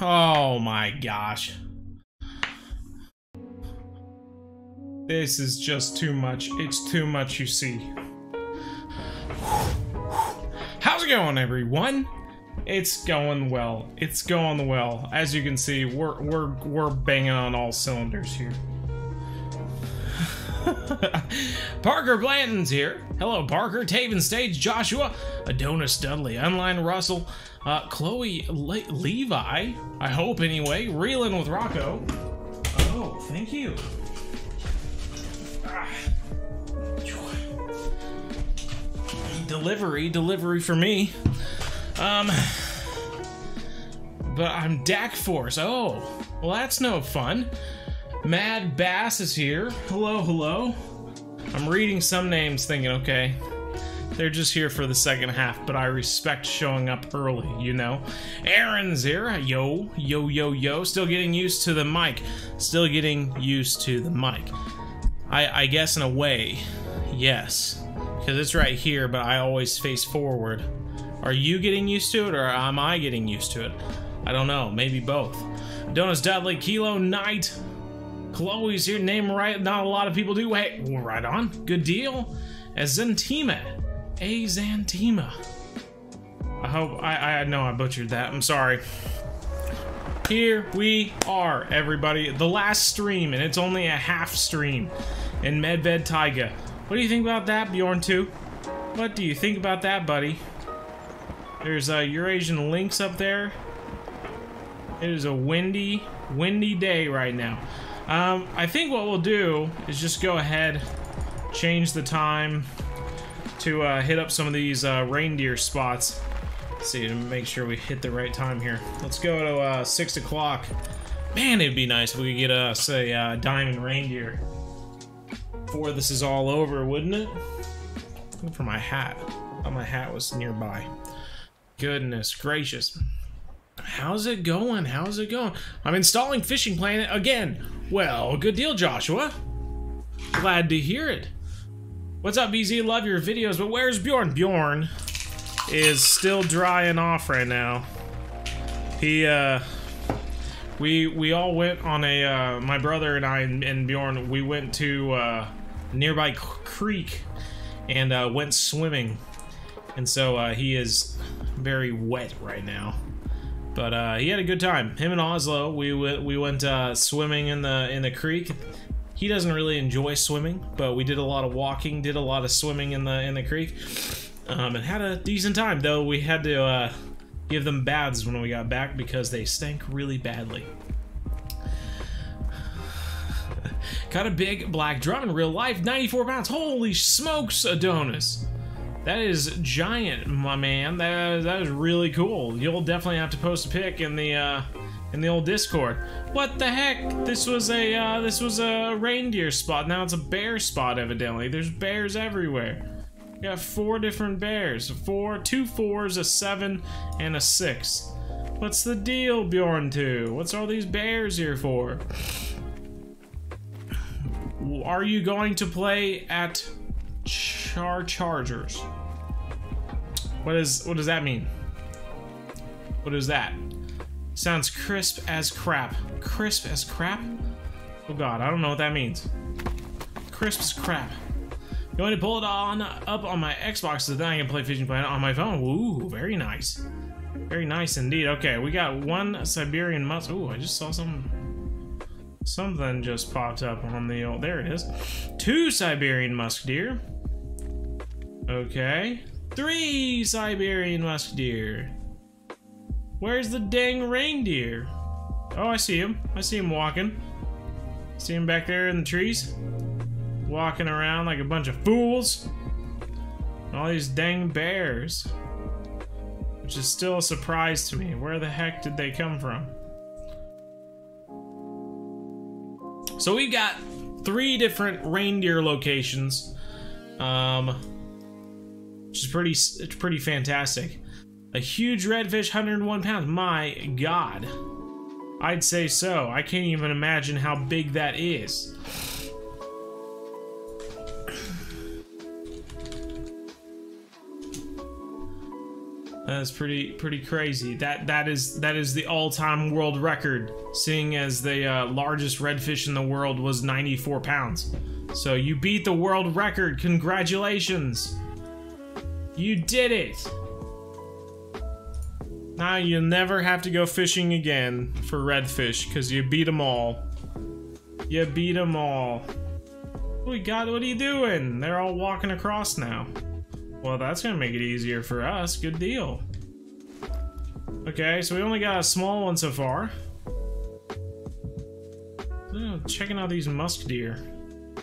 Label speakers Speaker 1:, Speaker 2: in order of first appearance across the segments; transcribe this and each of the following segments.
Speaker 1: Oh my gosh. This is just too much. It's too much, you see. How's it going, everyone? It's going well. It's going well. As you can see, we're we're we're banging on all cylinders here. Parker Blanton's here. Hello, Parker. Taven Stage, Joshua, Adonis Dudley, Unline Russell, uh, Chloe Le Levi. I hope anyway. Reeling with Rocco. Oh, thank you. Ah. Delivery, delivery for me. Um, but I'm Dak Force. Oh, well, that's no fun. Mad Bass is here. Hello, hello. I'm reading some names thinking, okay, they're just here for the second half, but I respect showing up early, you know? Aaron's here. Yo, yo, yo, yo. Still getting used to the mic. Still getting used to the mic. I, I guess in a way, yes. Because it's right here, but I always face forward. Are you getting used to it, or am I getting used to it? I don't know. Maybe both. Donuts Dudley, Kilo Knight. Chloe's here. Name right. Not a lot of people do. Hey, right on. Good deal. Azantima. A Zantima. I hope. I, I know I butchered that. I'm sorry. Here we are, everybody. The last stream, and it's only a half stream in Medved Taiga. What do you think about that, Bjorn 2? What do you think about that, buddy? There's uh, Eurasian Lynx up there. It is a windy, windy day right now. Um, I think what we'll do is just go ahead, change the time to uh, hit up some of these uh, reindeer spots. Let's see to make sure we hit the right time here. Let's go to uh, 6 o'clock. Man, it'd be nice if we could get us a uh, diamond reindeer before this is all over, wouldn't it? For my hat. Thought my hat was nearby. Goodness gracious. How's it going? How's it going? I'm installing Fishing Planet again. Well, good deal, Joshua. Glad to hear it. What's up, BZ? Love your videos, but where's Bjorn? Bjorn is still drying off right now. He, uh, we we all went on a, uh, my brother and I and, and Bjorn, we went to, uh, nearby creek and, uh, went swimming. And so, uh, he is very wet right now. But uh, he had a good time. Him and Oslo, we went we went uh, swimming in the in the creek. He doesn't really enjoy swimming, but we did a lot of walking, did a lot of swimming in the in the creek, um, and had a decent time. Though we had to uh, give them baths when we got back because they stank really badly. Got a big black drum in real life, 94 pounds. Holy smokes, Adonis! That is giant, my man. That, that is really cool. You'll definitely have to post a pic in the uh, in the old Discord. What the heck? This was a uh, this was a reindeer spot. Now it's a bear spot, evidently. There's bears everywhere. We got four different bears. Four, two fours, a seven, and a six. What's the deal, Bjorn 2? What's all these bears here for? Are you going to play at Char Chargers? What is what does that mean? What is that? Sounds crisp as crap. Crisp as crap? Oh god, I don't know what that means. Crisp as crap. You Going to pull it on up on my Xbox so then I can play Fishing Planet on my phone. Ooh, very nice. Very nice indeed. Okay, we got one Siberian musk. Ooh, I just saw some something just popped up on the old there it is. Two Siberian musk deer. Okay. Three Siberian musk deer. Where's the dang reindeer? Oh, I see him. I see him walking. See him back there in the trees? Walking around like a bunch of fools. All these dang bears. Which is still a surprise to me. Where the heck did they come from? So we've got three different reindeer locations. Um, which is pretty, it's pretty fantastic. A huge redfish, 101 pounds. My God. I'd say so. I can't even imagine how big that is. That's pretty pretty crazy. That that is that is the all-time world record, seeing as the uh, largest redfish in the world was 94 pounds. So you beat the world record. Congratulations. You did it. Now you'll never have to go fishing again for redfish because you beat them all. You beat them all. We got. What are you doing? They're all walking across now. Well, that's gonna make it easier for us. Good deal. Okay, so we only got a small one so far. Oh, checking out these musk deer.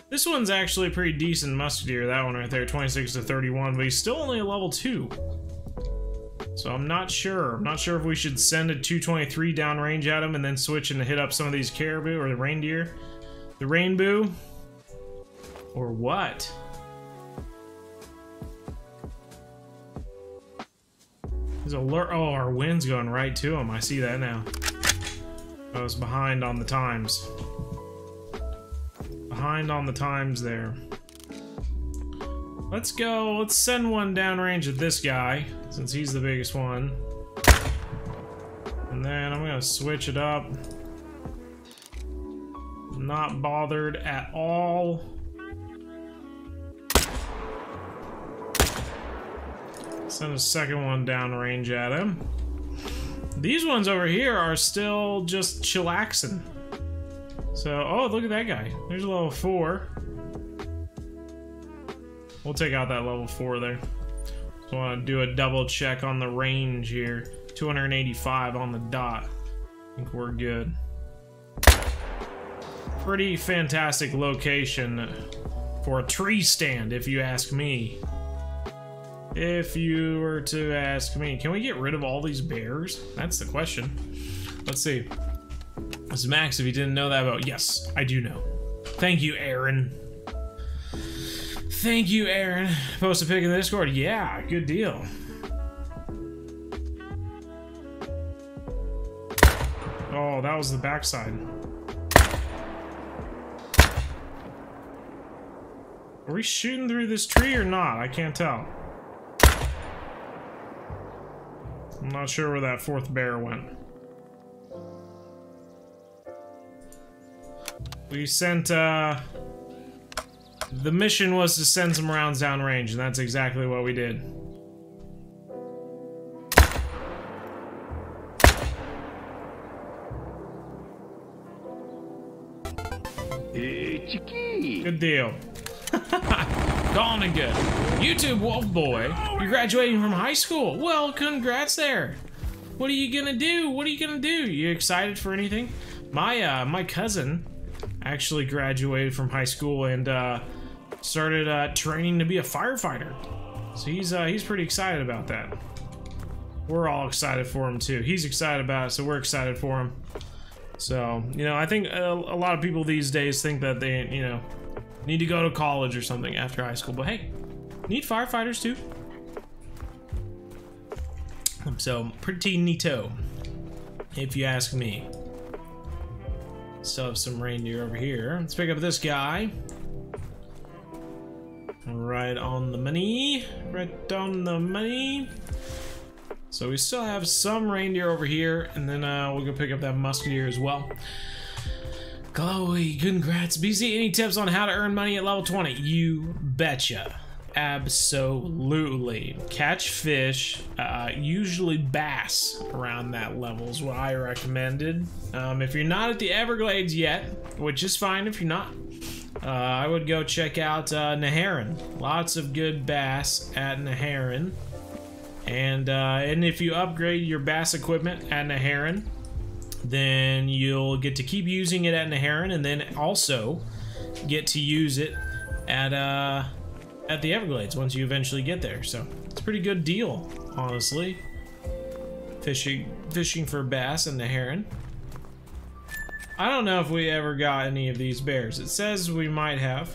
Speaker 1: This one's actually a pretty decent musk deer, that one right there, 26 to 31, but he's still only a level 2. So I'm not sure. I'm not sure if we should send a 223 downrange at him and then switch and hit up some of these caribou or the reindeer. The rainbow. Or what? There's a lure. Oh, our wind's going right to him. I see that now. I was behind on the times. Behind on the times there. Let's go. Let's send one downrange at this guy, since he's the biggest one. And then I'm gonna switch it up. Not bothered at all Send a second one downrange at him. These ones over here are still just chillaxing. So, oh, look at that guy. There's a level 4. We'll take out that level 4 there. Just want to do a double check on the range here. 285 on the dot. I think we're good. Pretty fantastic location for a tree stand, if you ask me. If you were to ask me, can we get rid of all these bears? That's the question. Let's see. This is Max, if you didn't know that about... Yes, I do know. Thank you, Aaron. Thank you, Aaron. Post a pic in the Discord. Yeah, good deal. Oh, that was the backside. Are we shooting through this tree or not? I can't tell. I'm not sure where that fourth bear went. We sent, uh... The mission was to send some rounds downrange, and that's exactly what we did. Good deal. Gone good. YouTube Wolf Boy, you're graduating from high school. Well, congrats there. What are you gonna do? What are you gonna do? You excited for anything? My uh, my cousin actually graduated from high school and uh, started uh, training to be a firefighter. So he's uh, he's pretty excited about that. We're all excited for him too. He's excited about it, so we're excited for him. So you know, I think a, a lot of people these days think that they you know Need to go to college or something after high school, but hey, need firefighters too. So, pretty neato, if you ask me. Have some reindeer over here. Let's pick up this guy. Right on the money. Right on the money. So we still have some reindeer over here, and then uh, we'll go pick up that musk deer as well. Chloe, congrats. BZ, any tips on how to earn money at level 20? You betcha. Absolutely. Catch fish, uh, usually bass around that level is what I recommended. Um, if you're not at the Everglades yet, which is fine if you're not, uh, I would go check out uh, Neherrin. Lots of good bass at Neherrin. And, uh, and if you upgrade your bass equipment at Neherrin, then you'll get to keep using it at Neherrin and then also get to use it at uh at the Everglades once you eventually get there. So it's a pretty good deal, honestly. Fishing fishing for bass and Neherrin. I don't know if we ever got any of these bears. It says we might have.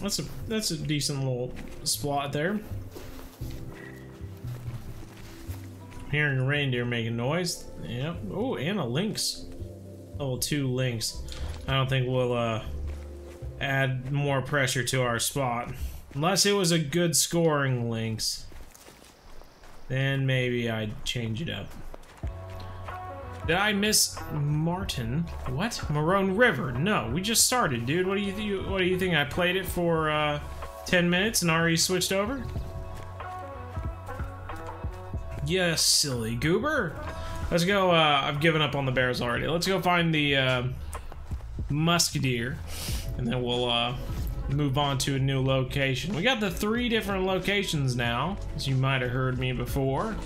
Speaker 1: That's a that's a decent little spot there. Hearing a reindeer making noise. Yep. Oh, and a lynx. Level 2 lynx. I don't think we'll uh, add more pressure to our spot. Unless it was a good scoring lynx. Then maybe I'd change it up. Did I miss Martin? What? Marron River? No, we just started, dude. What do you what do you think? I played it for uh, 10 minutes and already switched over? Yes, silly goober. Let's go. Uh, I've given up on the bears already. Let's go find the uh, musk deer, and then we'll uh, move on to a new location. We got the three different locations now, as you might have heard me before.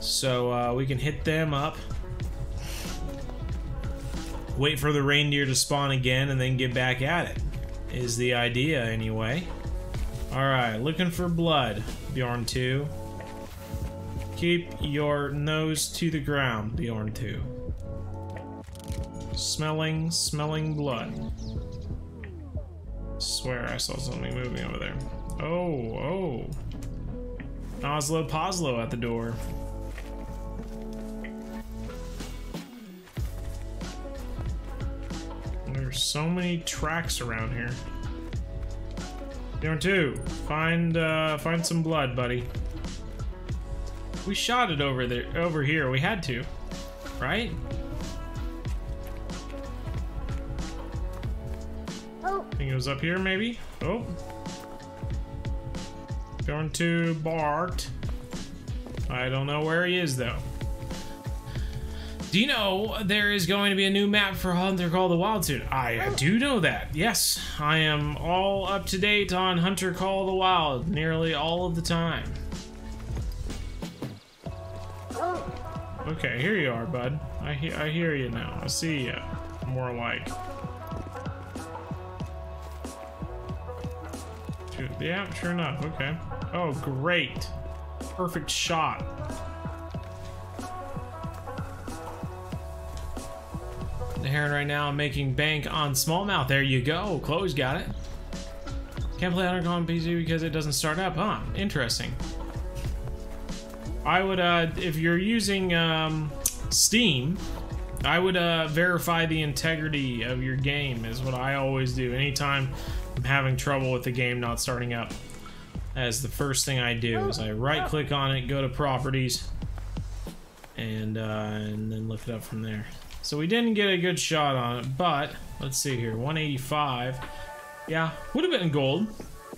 Speaker 1: So uh, we can hit them up. Wait for the reindeer to spawn again and then get back at it. Is the idea, anyway. Alright, looking for blood, Bjorn 2. Keep your nose to the ground, Bjorn 2. Smelling, smelling blood. Swear I saw something moving over there. Oh, oh. Oslo Poslo at the door. There's so many tracks around here. Bjorn 2, find uh, find some blood, buddy. We shot it over there, over here. We had to, right?
Speaker 2: Oh.
Speaker 1: I think it was up here, maybe. Oh, going to Bart. I don't know where he is though. Do you know there is going to be a new map for Hunter Call the Wild soon? I do know that. Yes, I am all up to date on Hunter Call the Wild nearly all of the time. Okay, here you are, bud. I, he I hear you now. I see you. More like. Yeah, sure enough. Okay. Oh, great. Perfect shot. Neherrin right now making bank on smallmouth. There you go. Chloe's got it. Can't play on PC because it doesn't start up, huh? Interesting. I would, uh, if you're using um, Steam, I would uh, verify the integrity of your game, is what I always do. Anytime I'm having trouble with the game not starting up, as the first thing I do is I right click on it, go to properties, and, uh, and then look it up from there. So we didn't get a good shot on it, but let's see here 185. Yeah, would have been gold,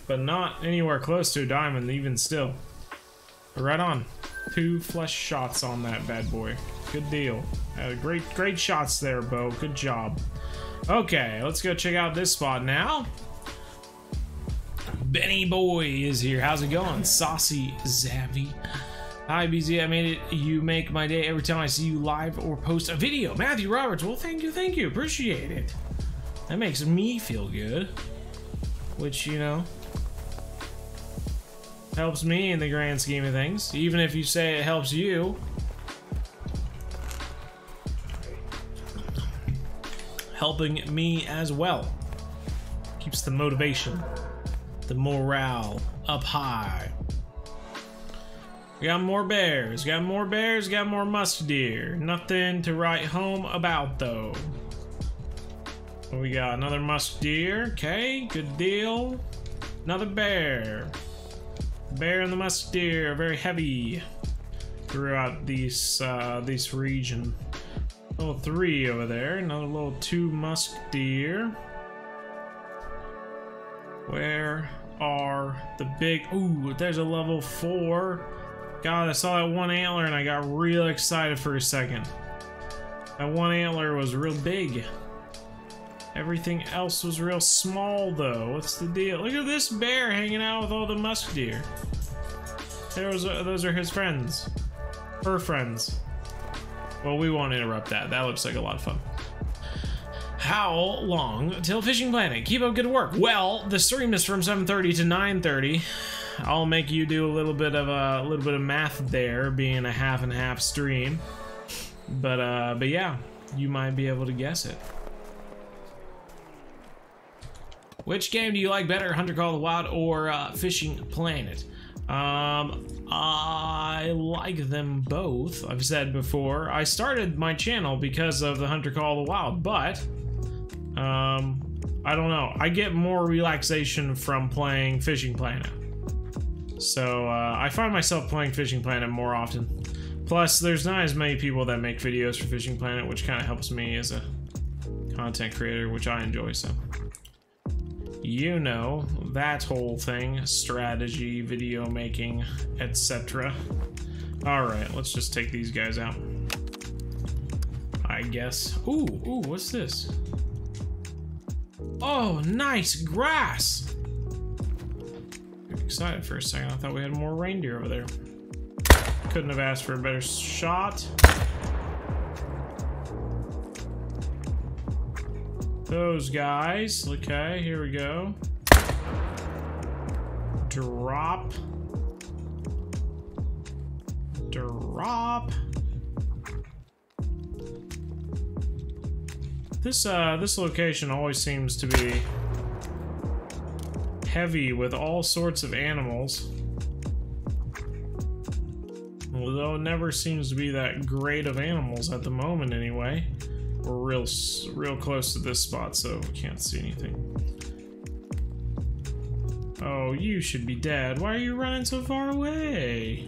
Speaker 1: but not anywhere close to a diamond, even still. But right on. Two flesh shots on that bad boy. Good deal. Uh, great, great shots there, Bo. Good job. Okay, let's go check out this spot now. Benny Boy is here. How's it going? Saucy Zavvy. Hi, BZ. I made it. You make my day every time I see you live or post a video. Matthew Roberts. Well, thank you, thank you. Appreciate it. That makes me feel good. Which, you know, helps me in the grand scheme of things. Even if you say it helps you. Helping me as well. Keeps the motivation, the morale up high. We got more bears, got more bears, got more musk deer. Nothing to write home about though. We got another musk deer, okay, good deal. Another bear. Bear and the musk deer are very heavy throughout these uh, this region. Little three over there, another little two musk deer. Where are the big? Ooh, there's a level four. God, I saw that one antler and I got real excited for a second. That one antler was real big. Everything else was real small though. What's the deal? Look at this bear hanging out with all the musk deer. There was, uh, those are his friends. Her friends. Well, we won't interrupt that. That looks like a lot of fun. How long till Fishing Planet? Keep up good work. Well, the stream is from 7:30 to 9:30. I'll make you do a little bit of a, little bit of math there, being a half and half stream. But uh, but yeah, you might be able to guess it. Which game do you like better, Hunter Call the Wild or uh, Fishing Planet? Um, I like them both. I've said before. I started my channel because of the Hunter Call the Wild, but Um, I don't know. I get more relaxation from playing Fishing Planet. So uh, I find myself playing Fishing Planet more often. Plus, there's not as many people that make videos for Fishing Planet, which kind of helps me as a content creator, which I enjoy, so. You know, that whole thing, strategy, video making, etc. Alright, let's just take these guys out. I guess. Ooh, ooh, what's this? Oh, nice grass! Excited for a second. I thought we had more reindeer over there. Couldn't have asked for a better shot. Those guys. Okay, here we go. Drop. Drop. This uh this location always seems to be heavy with all sorts of animals. Although it never seems to be that great of animals at the moment anyway. We're real real close to this spot so we can't see anything. Oh, you should be dead. Why are you running so far away?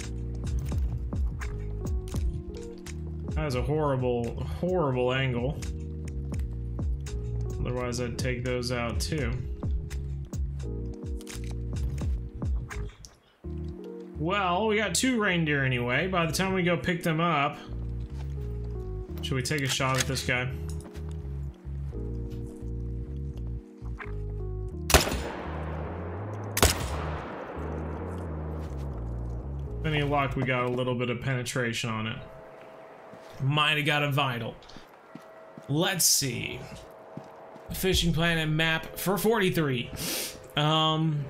Speaker 1: That was a horrible, horrible angle. Otherwise, I'd take those out too. Well, we got two reindeer anyway. By the time we go pick them up, should we take a shot at this guy? Any luck, we got a little bit of penetration on it. Might have got a vital. Let's see. Fishing Planet map for 43. Um,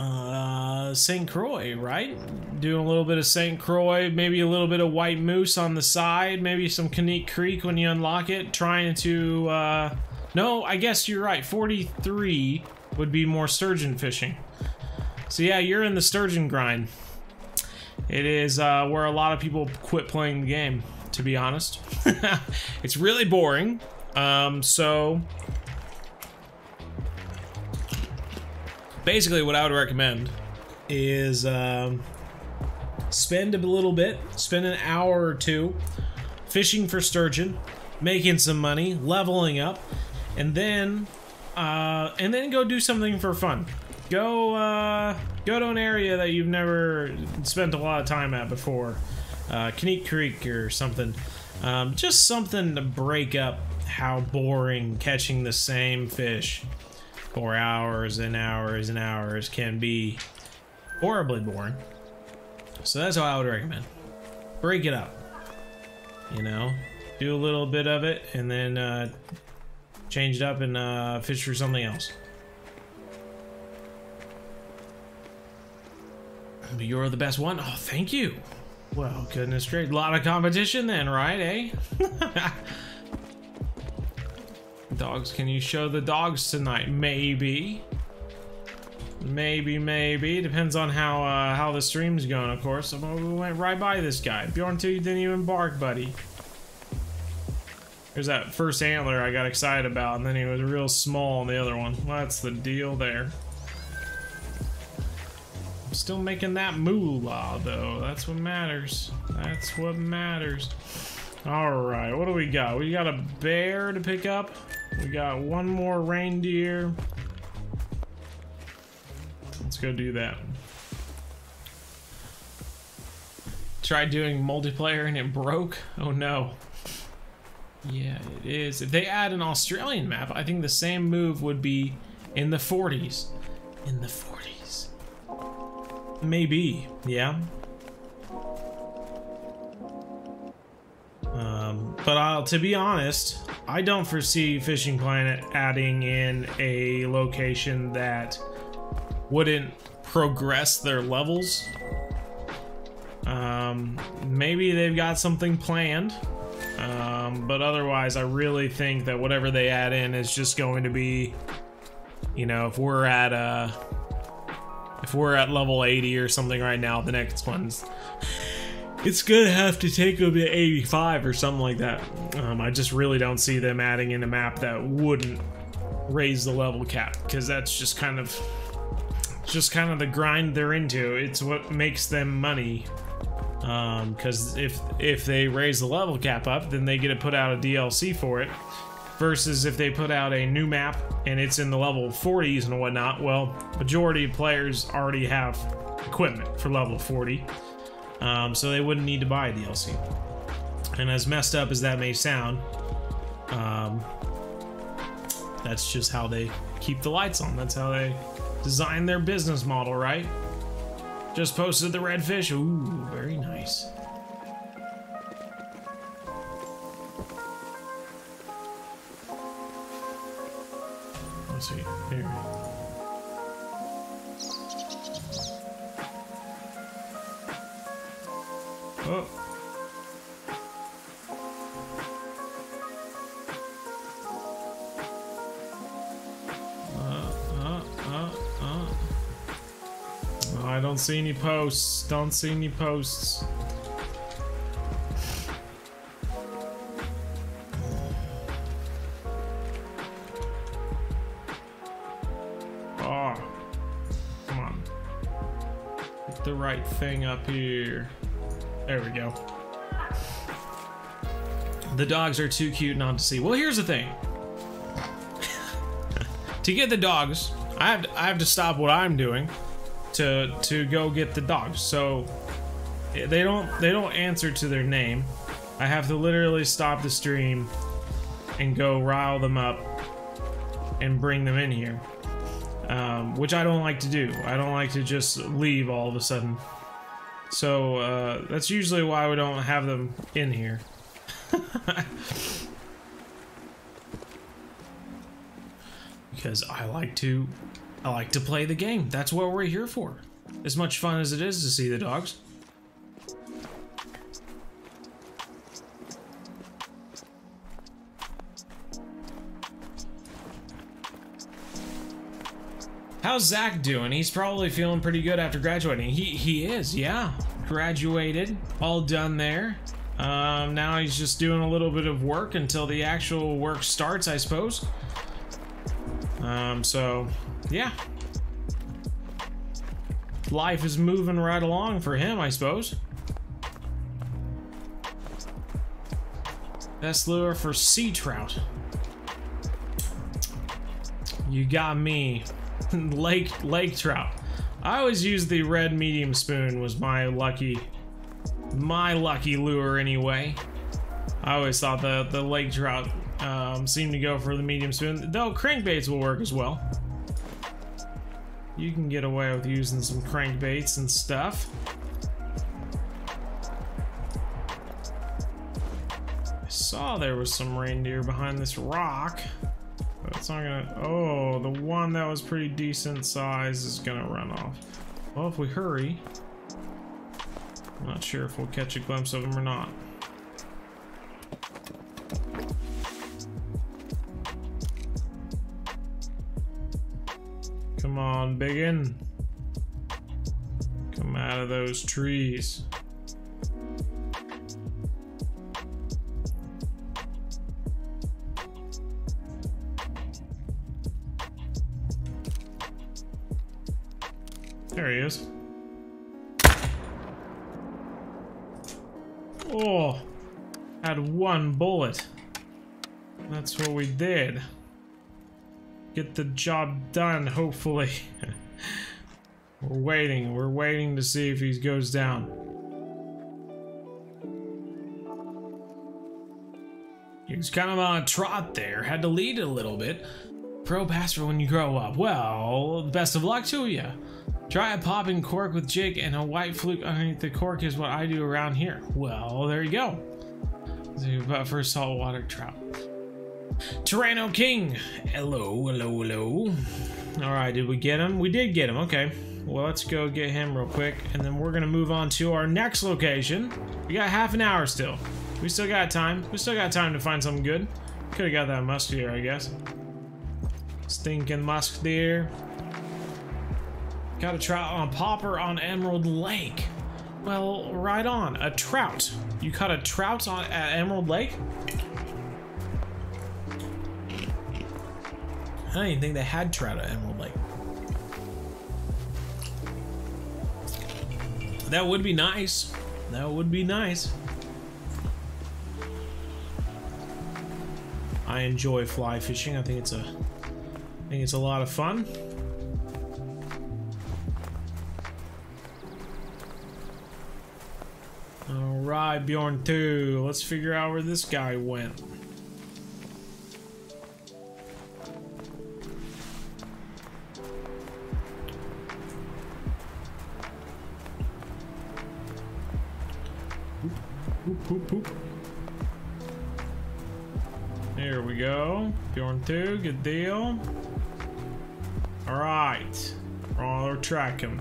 Speaker 1: uh, St. Croix, right? Doing a little bit of St. Croix, maybe a little bit of White Moose on the side, maybe some Kaniq Creek when you unlock it. Trying to, uh, no, I guess you're right. 43 would be more sturgeon fishing. So yeah, you're in the sturgeon grind. It is uh, where a lot of people quit playing the game, to be honest. it's really boring. Um, so basically what I would recommend is um, spend a little bit, spend an hour or two fishing for sturgeon, making some money, leveling up, and then uh, and then go do something for fun. Go uh, go to an area that you've never spent a lot of time at before, uh, Creek or something. Um, just something to break up how boring catching the same fish for hours and hours and hours can be horribly boring. So that's how I would recommend. Break it up. You know, do a little bit of it and then uh, change it up and uh, fish for something else. But you're the best one. Oh, thank you. Well, goodness great. A lot of competition then, right, eh? dogs. Can you show the dogs tonight? Maybe. Maybe, maybe. Depends on how uh, how the stream's going, of course. we went right by this guy. Bjorn 2 didn't even bark, buddy. There's that first antler I got excited about, and then he was real small on the other one. That's the deal there. I'm still making that moolah, though. That's what matters. That's what matters. Alright, what do we got? We got a bear to pick up. We got one more reindeer. Let's go do that. Tried doing multiplayer and it broke. Oh no. Yeah, it is. If they add an Australian map, I think the same move would be in the 40s. In the 40s. Maybe, yeah. Um, but I'll, to be honest, I don't foresee Fishing Planet adding in a location that wouldn't progress their levels. Um, maybe they've got something planned. Um, but otherwise, I really think that whatever they add in is just going to be, you know, if we're at uh, if we're at level 80 or something right now, the next one's it's gonna have to take them to 85 or something like that. Um, I just really don't see them adding in a map that wouldn't raise the level cap because that's just kind of just kind of the grind they're into. It's what makes them money. Because um, if if they raise the level cap up, then they get to put out a DLC for it. Versus if they put out a new map and it's in the level 40s and whatnot, well, majority of players already have equipment for level 40, um, so they wouldn't need to buy DLC. And as messed up as that may sound, um, that's just how they keep the lights on. That's how they design their business model, right? Just posted the redfish. Ooh, very nice. Let's see. Here. Oh. Uh, uh, uh, uh. I don't see any posts. Don't see any posts. Right thing up here. There we go. The dogs are too cute not to see. Well, here's the thing. to get the dogs, I have to, I have to stop what I'm doing to to go get the dogs. So they don't they don't answer to their name. I have to literally stop the stream and go rile them up and bring them in here. Um, which I don't like to do. I don't like to just leave all of a sudden. So uh, that's usually why we don't have them in here. because I like to I like to play the game. That's what we're here for. As much fun as it is to see the dogs. How's Zach doing? He's probably feeling pretty good after graduating. He he is, yeah. Graduated, all done there. Um, now he's just doing a little bit of work until the actual work starts, I suppose. Um, so, yeah. Life is moving right along for him, I suppose. Best lure for sea trout. You got me. Lake lake trout. I always use the red medium spoon was my lucky my lucky lure anyway. I always thought the the lake trout um, seemed to go for the medium spoon. Though crankbaits will work as well. You can get away with using some crankbaits and stuff. I saw there was some reindeer behind this rock. That's not gonna... Oh, the one that was pretty decent size is gonna run off. Well, if we hurry... I'm not sure if we'll catch a glimpse of him or not. Come on, biggin. Come out of those trees. Had one bullet. That's what we did. Get the job done, hopefully. we're waiting. We're waiting to see if he goes down. He was kind of on a trot there. Had to lead a little bit. Pro pastor when you grow up. Well, best of luck to you. Try a popping cork with jig and a white fluke underneath the cork is what I do around here. Well, there you go. But for saltwater trout. Tyranno King. Hello, hello, hello. All right, did we get him? We did get him. Okay. Well, let's go get him real quick, and then we're gonna move on to our next location. We got half an hour still. We still got time. We still got time to find something good. Could have got that musk deer, I guess. Stinking musk deer. Got a trout on popper on Emerald Lake. Well, right on. A trout. You caught a trout on at Emerald Lake? I didn't think they had trout at Emerald Lake. That would be nice. That would be nice. I enjoy fly fishing. I think it's a I think it's a lot of fun. Alright, Bjorn 2. Let's figure out where this guy went. Poop, poop, poop. There we go. Bjorn 2, good deal. Alright. I'll track him.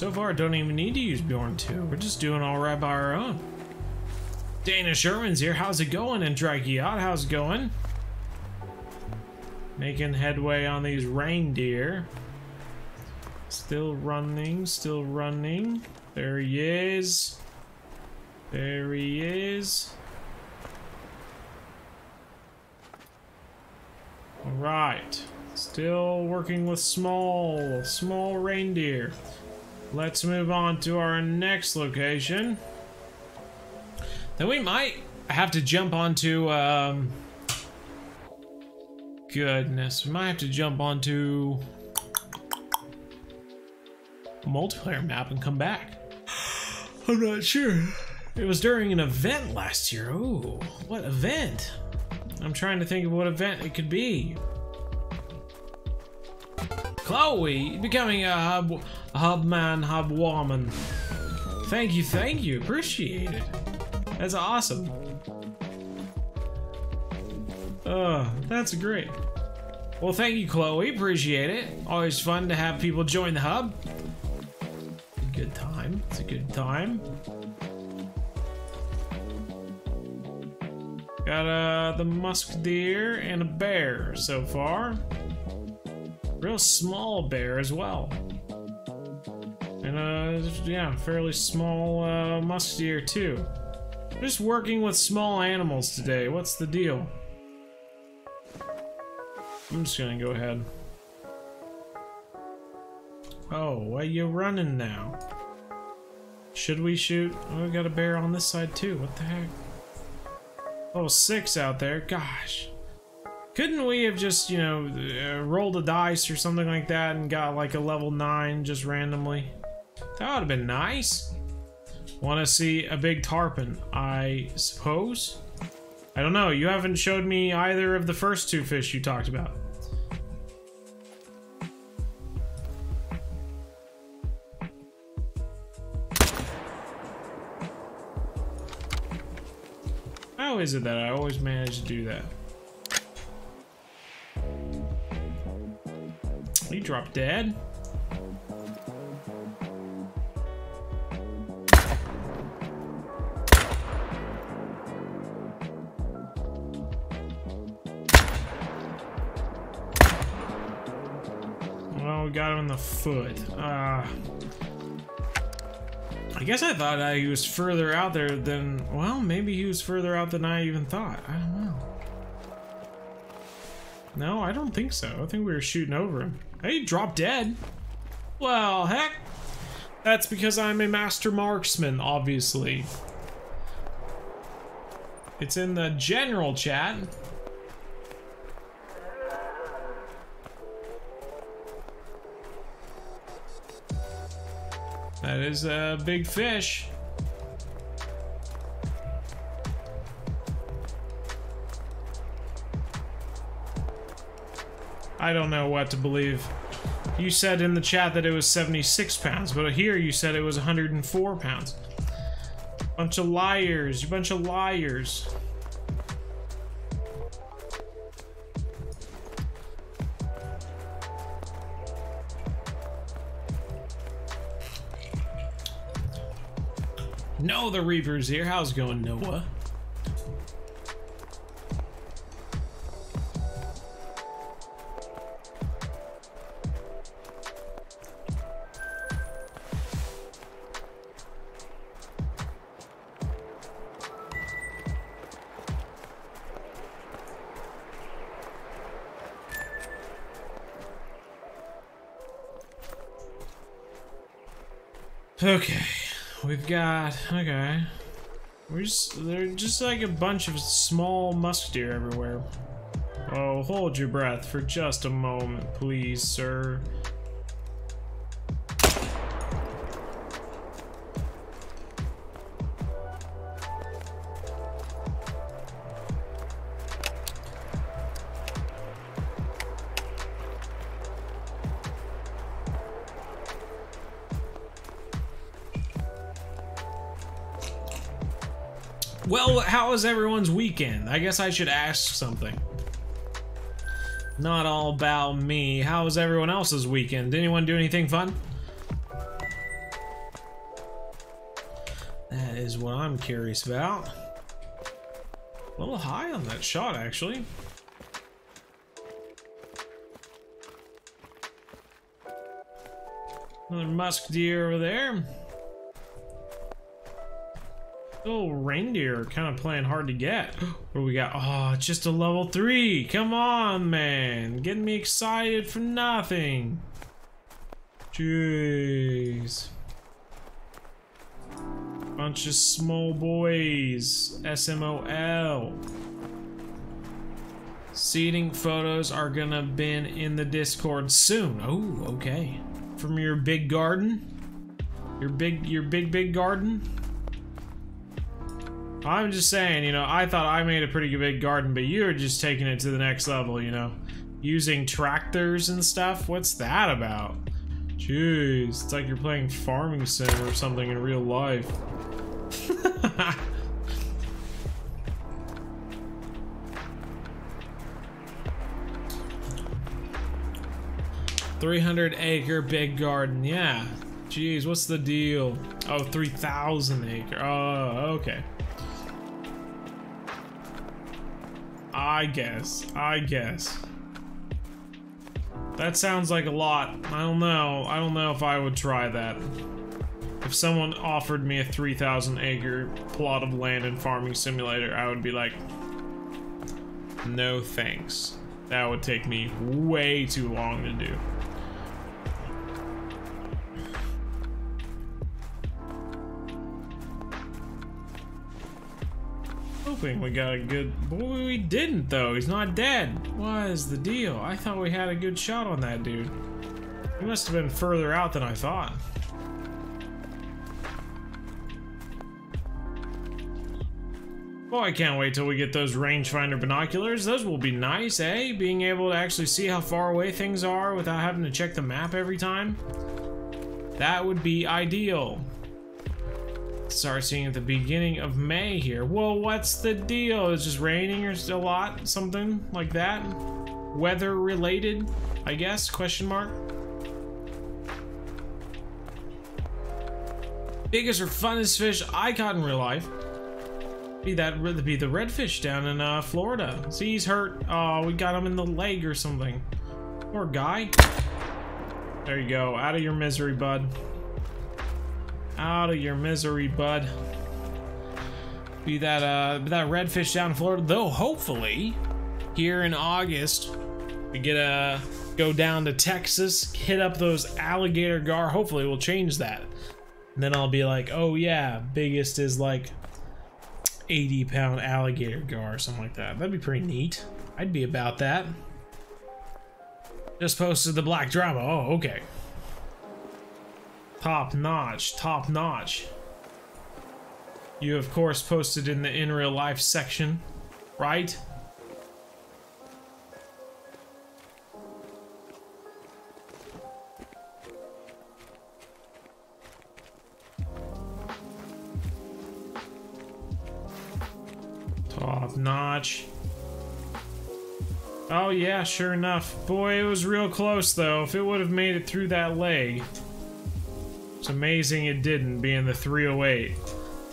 Speaker 1: So far, don't even need to use Bjorn 2. We're just doing all right by our own. Dana Sherman's here. How's it going? And Dragiot, how's it going? Making headway on these reindeer. Still running, still running. There he is. There he is. Alright. Still working with small, small reindeer. Let's move on to our next location. Then we might have to jump onto, um... Goodness, we might have to jump onto... Multiplayer map and come back. I'm not sure. It was during an event last year. Ooh, what event? I'm trying to think of what event it could be. Chloe, becoming a hub, hub man, hub woman. Thank you, thank you, appreciate it. That's awesome. Oh, that's great. Well, thank you, Chloe. Appreciate it. Always fun to have people join the hub. Good time. It's a good time. Got uh, the musk deer and a bear so far. Real small bear as well. And uh, yeah, fairly small uh, musk deer too. Just working with small animals today. What's the deal? I'm just gonna go ahead. Oh, why you running now? Should we shoot? Oh, we got a bear on this side too. What the heck? Oh, six out there. Gosh. Couldn't we have just, you know, uh, rolled a dice or something like that and got like a level 9 just randomly? That would have been nice. Want to see a big tarpon, I suppose? I don't know. You haven't showed me either of the first two fish you talked about. How is it that I always manage to do that? He dropped dead. Well, we got him in the foot. Ah. I guess I thought he was further out there than, well, maybe he was further out than I even thought. I don't know. No, I don't think so. I think we were shooting over him. Hey, he dropped dead. Well, heck. That's because I'm a master marksman, obviously. It's in the general chat. That is a big fish. I don't know what to believe. You said in the chat that it was 76 pounds, but here you said it was 104 pounds. Bunch of liars, you bunch of liars. No, the reavers here. How's it going, Noah? Okay, we've got okay. We're just they're just like a bunch of small musk deer everywhere. Oh, hold your breath for just a moment, please, sir. Well, how was everyone's weekend? I guess I should ask something. Not all about me. How was everyone else's weekend? Did anyone do anything fun? That is what I'm curious about. A little high on that shot, actually. Another musk deer over there. Oh, reindeer kind of playing hard to get. What do we got? Oh, just a level three. Come on, man. Getting me excited for nothing. Jeez. Bunch of small boys. SMOL. Seeding photos are gonna bin in the Discord soon. Oh, okay. From your big garden? Your big, your big, big garden? I'm just saying, you know, I thought I made a pretty good big garden, but you're just taking it to the next level, you know. Using tractors and stuff? What's that about? Jeez, it's like you're playing Farming Sim or something in real life. Three hundred acre big garden, yeah. Jeez, what's the deal? Oh, 3,000 acre. Oh, okay. I guess. I guess. That sounds like a lot. I don't know. I don't know if I would try that. If someone offered me a 3,000 acre plot of land in Farming Simulator, I would be like, no thanks. That would take me way too long to do. Hoping we got a good... Boy, we didn't, though. He's not dead. What is the deal? I thought we had a good shot on that dude. He must have been further out than I thought. Well, I can't wait till we get those rangefinder binoculars. Those will be nice, eh? Being able to actually see how far away things are without having to check the map every time. That would be ideal start seeing at the beginning of May here. Well, what's the deal? Is just raining or a lot? Something like that? Weather related, I guess? Question mark. Biggest or funnest fish I caught in real life. Be that be the redfish down in uh, Florida. See, he's hurt. Oh, we got him in the leg or something. Poor guy. There you go. Out of your misery, bud. Out of your misery, bud. Be that uh that redfish down in Florida, though hopefully here in August we get a go down to Texas, hit up those alligator gar. Hopefully we'll change that. And then I'll be like, oh yeah, biggest is like 80 pound alligator gar or something like that. That'd be pretty neat. I'd be about that. Just posted the black drama. Oh, okay. Top notch, top notch. You, of course, posted in the in real life section, right? Top notch. Oh yeah, sure enough. Boy, it was real close though. If it would have made it through that leg. Amazing it didn't, being the 308.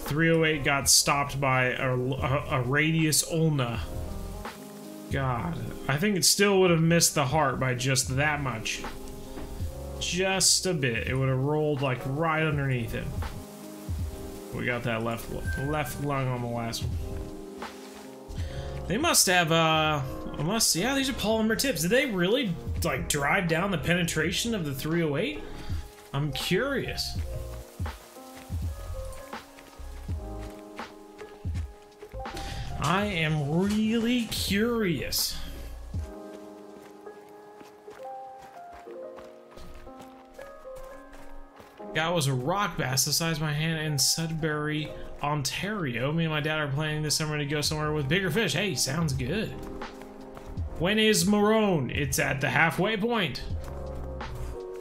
Speaker 1: 308 got stopped by a, a, a radius ulna. God, I think it still would have missed the heart by just that much. Just a bit. It would have rolled like right underneath it. We got that left left lung on the last one. They must have, uh, must, yeah, these are polymer tips. Did they really, like, drive down the penetration of the 308? I'm curious. I am really curious. That was a rock bass the size of my hand in Sudbury, Ontario. Me and my dad are planning this summer to go somewhere with bigger fish. Hey, sounds good. When is Marron? It's at the halfway point.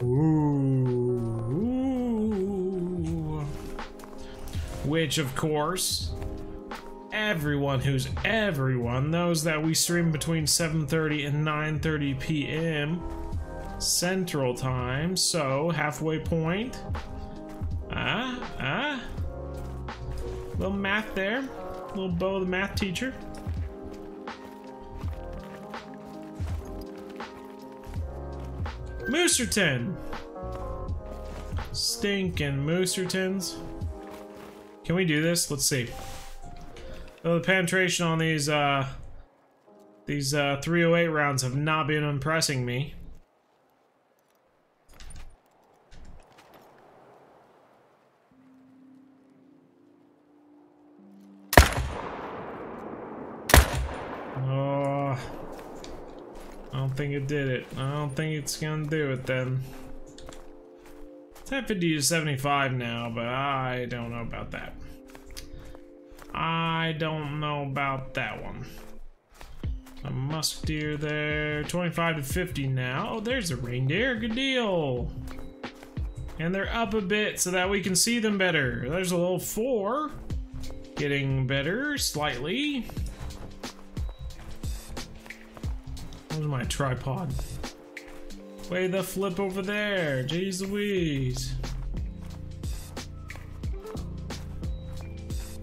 Speaker 1: Ooh. Which, of course, everyone who's everyone knows that we stream between 7.30 and 9.30 p.m. Central Time, so halfway point. Ah, ah. Little math there. Little Bo the math teacher. Mooserton! Stinking Moosertons. Can we do this? Let's see. Oh, the penetration on these, uh... These, uh, 308 rounds have not been impressing me. Oh, I don't think it did it. I don't think it's gonna do it then. It's at 50 to 75 now, but I don't know about that. I don't know about that one. A musk deer there. 25 to 50 now. Oh, there's a reindeer. Good deal. And they're up a bit so that we can see them better. There's a little four. Getting better slightly. Where's my tripod? Way the flip over there. Jeez Louise.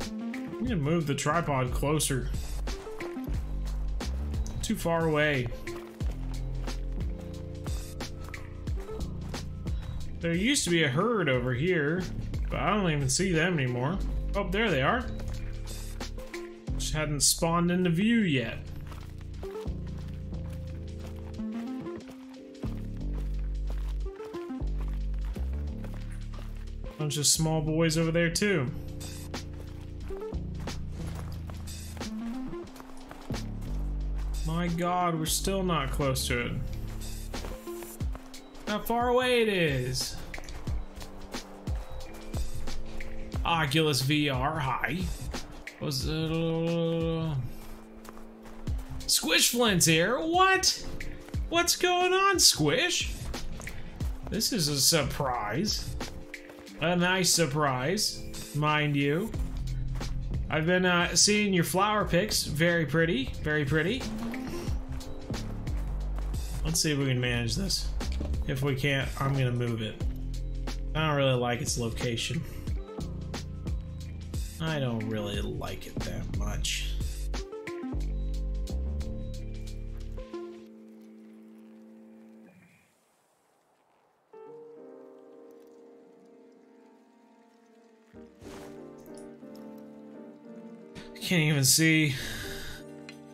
Speaker 1: I'm gonna move the tripod closer. Too far away. There used to be a herd over here, but I don't even see them anymore. Oh, there they are. Just hadn't spawned into view yet. Bunch of small boys over there too. My god, we're still not close to it. How far away it is. Oculus VR, hi. Was it... Uh... Squish Flint's here, what? What's going on, Squish? This is a surprise. A nice surprise, mind you. I've been uh, seeing your flower picks. Very pretty, very pretty. Let's see if we can manage this. If we can't, I'm gonna move it. I don't really like its location. I don't really like it that much. Can't even see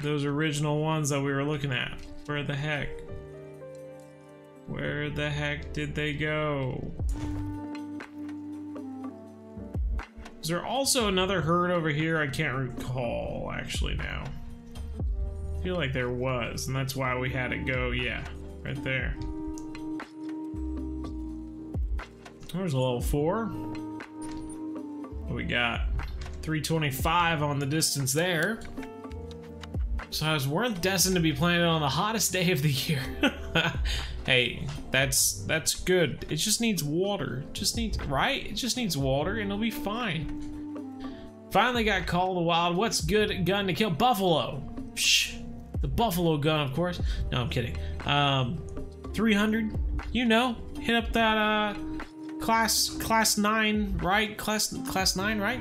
Speaker 1: those original ones that we were looking at. Where the heck? Where the heck did they go? Is there also another herd over here? I can't recall, actually, now. I feel like there was, and that's why we had it go, yeah, right there. There's a level four. What we got? 325 on the distance there. So I was weren't destined to be planted on the hottest day of the year. hey, that's that's good. It just needs water. Just needs right? It just needs water and it'll be fine. Finally got called the wild. What's good gun to kill buffalo? Shh. The buffalo gun, of course. No, I'm kidding. Um 300, you know, hit up that uh class class 9, right? Class class 9, right?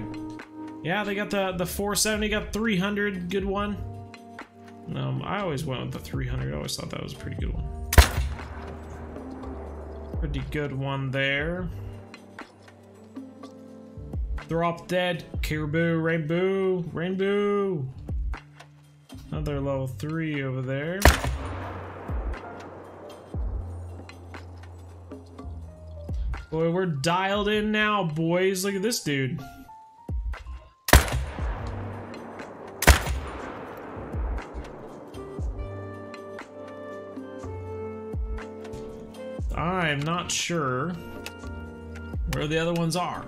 Speaker 1: Yeah, they got the the 470, got 300, good one. Um, I always went with the 300. I always thought that was a pretty good one. Pretty good one there. Drop dead, caribou, rainbow, rainbow. Another level three over there. Boy, we're dialed in now, boys. Look at this dude. I'm not sure where the other ones are.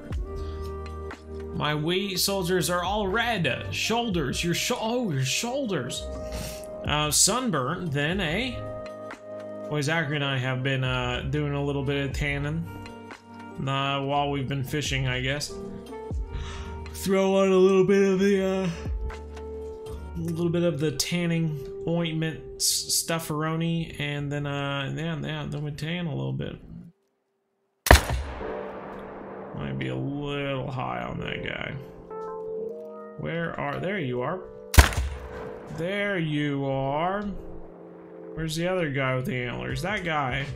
Speaker 1: My wheat soldiers are all red. Shoulders, your sho oh, your shoulders. Uh, sunburnt, then, eh? Boy, Zachary and I have been uh, doing a little bit of tanning uh, while we've been fishing, I guess. Throw on a little bit of the, uh, a little bit of the tanning ointment stufferoni, and then, uh, yeah, yeah, then we tan a little bit. Might be a little high on that guy. Where are, there you are. There you are. Where's the other guy with the antlers? That guy.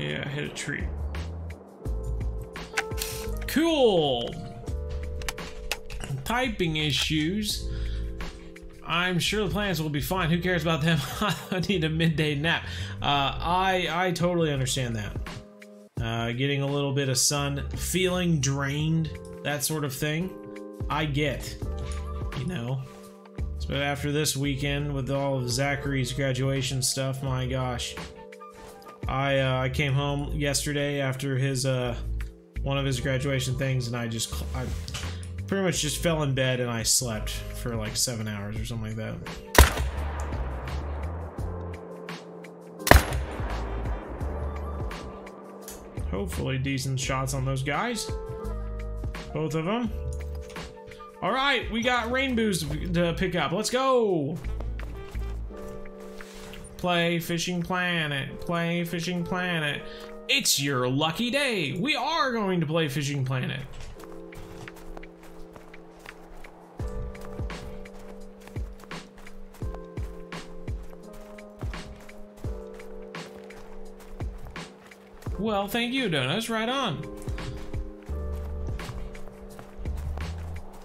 Speaker 1: Yeah, hit a tree. Cool. Typing issues. I'm sure the plants will be fine. Who cares about them? I need a midday nap. Uh, I I totally understand that. Uh, getting a little bit of sun, feeling drained, that sort of thing. I get, you know. But after this weekend with all of Zachary's graduation stuff, my gosh. I uh, I came home yesterday after his uh, one of his graduation things, and I just I pretty much just fell in bed and I slept for like seven hours or something like that. Hopefully decent shots on those guys. Both of them. All right, we got rainbows to pick up. Let's go. Play Fishing Planet. Play Fishing Planet. It's your lucky day. We are going to play Fishing Planet. Well, thank you, Donuts. Right on.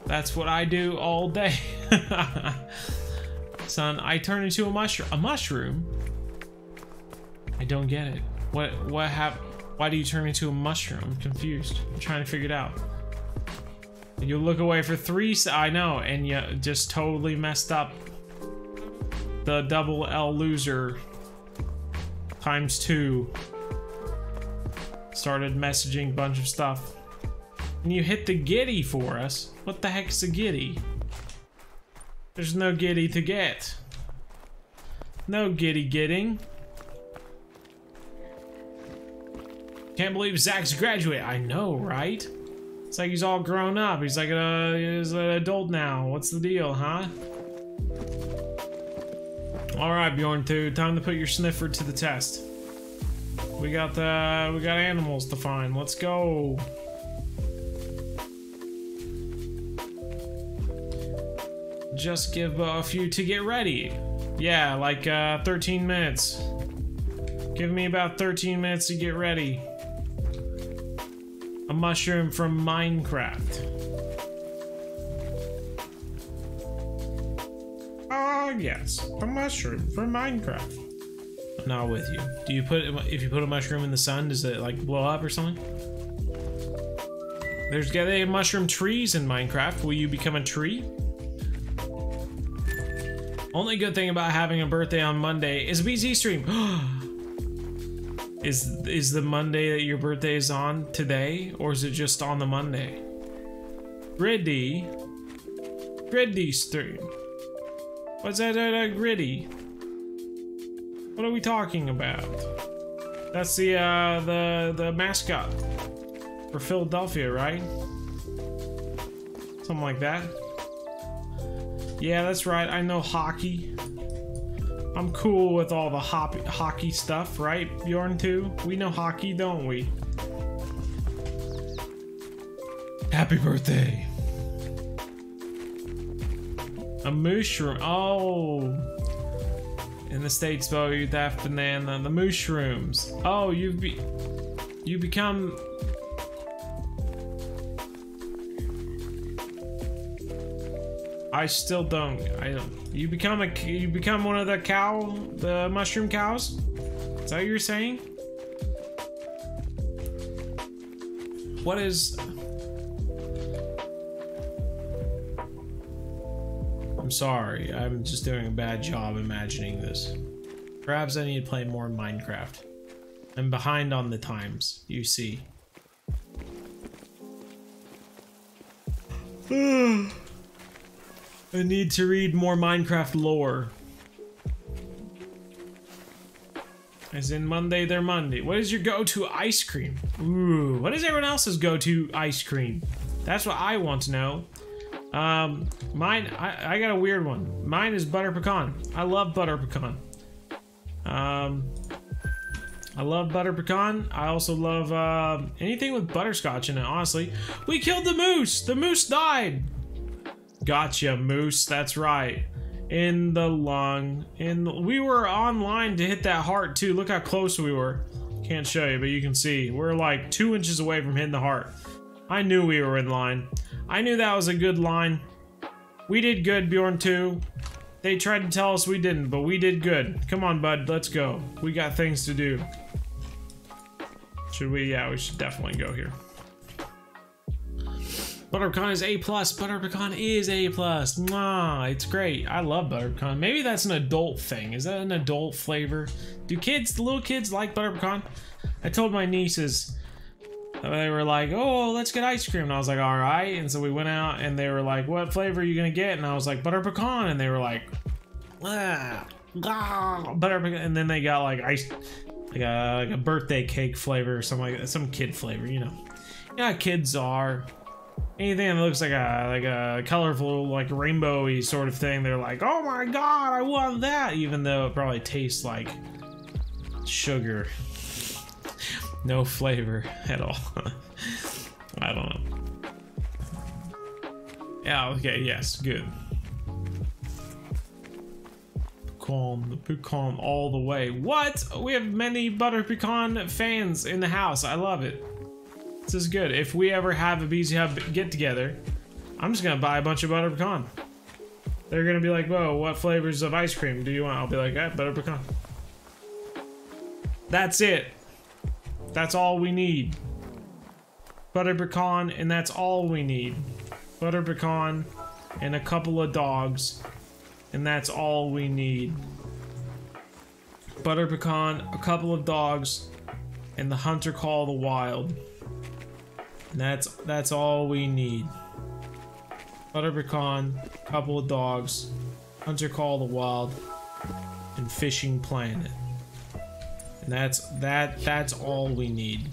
Speaker 1: That's what I do all day. Son, I turn into a mushroom. A mushroom? I don't get it. What what hap why do you turn into a mushroom? I'm confused. I'm trying to figure it out. You look away for three I know, and you just totally messed up the double L loser times two. Started messaging a bunch of stuff. And you hit the giddy for us. What the heck's a giddy? There's no giddy to get. No giddy getting. Can't believe Zach's graduate. I know, right? It's like he's all grown up. He's like a, he's an adult now. What's the deal, huh? All right, Bjorn 2, time to put your sniffer to the test. We got the we got animals to find. Let's go. Just give a few to get ready. Yeah, like uh, 13 minutes. Give me about 13 minutes to get ready. A mushroom from Minecraft. Ah, uh, yes, a mushroom from Minecraft. I'm not with you. Do you put if you put a mushroom in the sun, does it like blow up or something? There's have mushroom trees in Minecraft. Will you become a tree? Only good thing about having a birthday on Monday is BZ stream. is is the Monday that your birthday is on today, or is it just on the Monday? Griddy, griddy stream. What's that? Uh, griddy. What are we talking about? That's the uh, the the mascot for Philadelphia, right? Something like that. Yeah, that's right. I know hockey. I'm cool with all the hop hockey stuff, right, Bjorn? Too. We know hockey, don't we? Happy birthday. A mushroom. Oh. In the states, though, you theft banana. The mushrooms. Oh, you be, you become. I still don't. I don't. You become a. You become one of the cow, the mushroom cows. Is that what you're saying? What is? I'm sorry, I'm just doing a bad job imagining this. Perhaps I need to play more Minecraft. I'm behind on the times, you see. I need to read more Minecraft lore. As in Monday, they're Monday. What is your go-to ice cream? Ooh, what is everyone else's go-to ice cream? That's what I want to know. Um, mine, I, I got a weird one. Mine is butter pecan. I love butter pecan. Um, I love butter pecan. I also love uh, anything with butterscotch in it, honestly. We killed the moose! The moose died! Gotcha, moose. That's right. In the lung. In we were online to hit that heart too. Look how close we were. Can't show you, but you can see. We're like two inches away from hitting the heart. I knew we were in line. I knew that was a good line. We did good, Bjorn 2. They tried to tell us we didn't, but we did good. Come on, bud, let's go. We got things to do. Should we? Yeah, we should definitely go here. Butter pecan is A plus. Butter pecan is A plus. Mwah, it's great. I love butter pecan. Maybe that's an adult thing. Is that an adult flavor? Do kids, the little kids, like butter pecan? I told my nieces they were like, "Oh, let's get ice cream," and I was like, "All right." And so we went out, and they were like, "What flavor are you gonna get?" And I was like, "Butter pecan," and they were like, ah, ah, "Butter pecan," and then they got like ice, like a, like a birthday cake flavor or something like that, some kid flavor, you know. Know kids are. Anything that looks like a like a colorful, like rainbowy sort of thing, they're like, "Oh my god, I want that!" Even though it probably tastes like sugar no flavor at all. I don't know. Yeah, okay, yes, good. Pecan, the pecan all the way. What? We have many butter pecan fans in the house. I love it. This is good. If we ever have a BZ Hub get together, I'm just gonna buy a bunch of butter pecan. They're gonna be like, whoa, what flavors of ice cream do you want? I'll be like, eh, butter pecan. That's it. That's all we need. Butter pecan, and that's all we need. Butter pecan and a couple of dogs, and that's all we need. Butter pecan, a couple of dogs, and the hunter call the wild. And that's that's all we need. Butter pecan, couple of dogs, hunter call the wild, and fishing planet. And that's that that's all we need.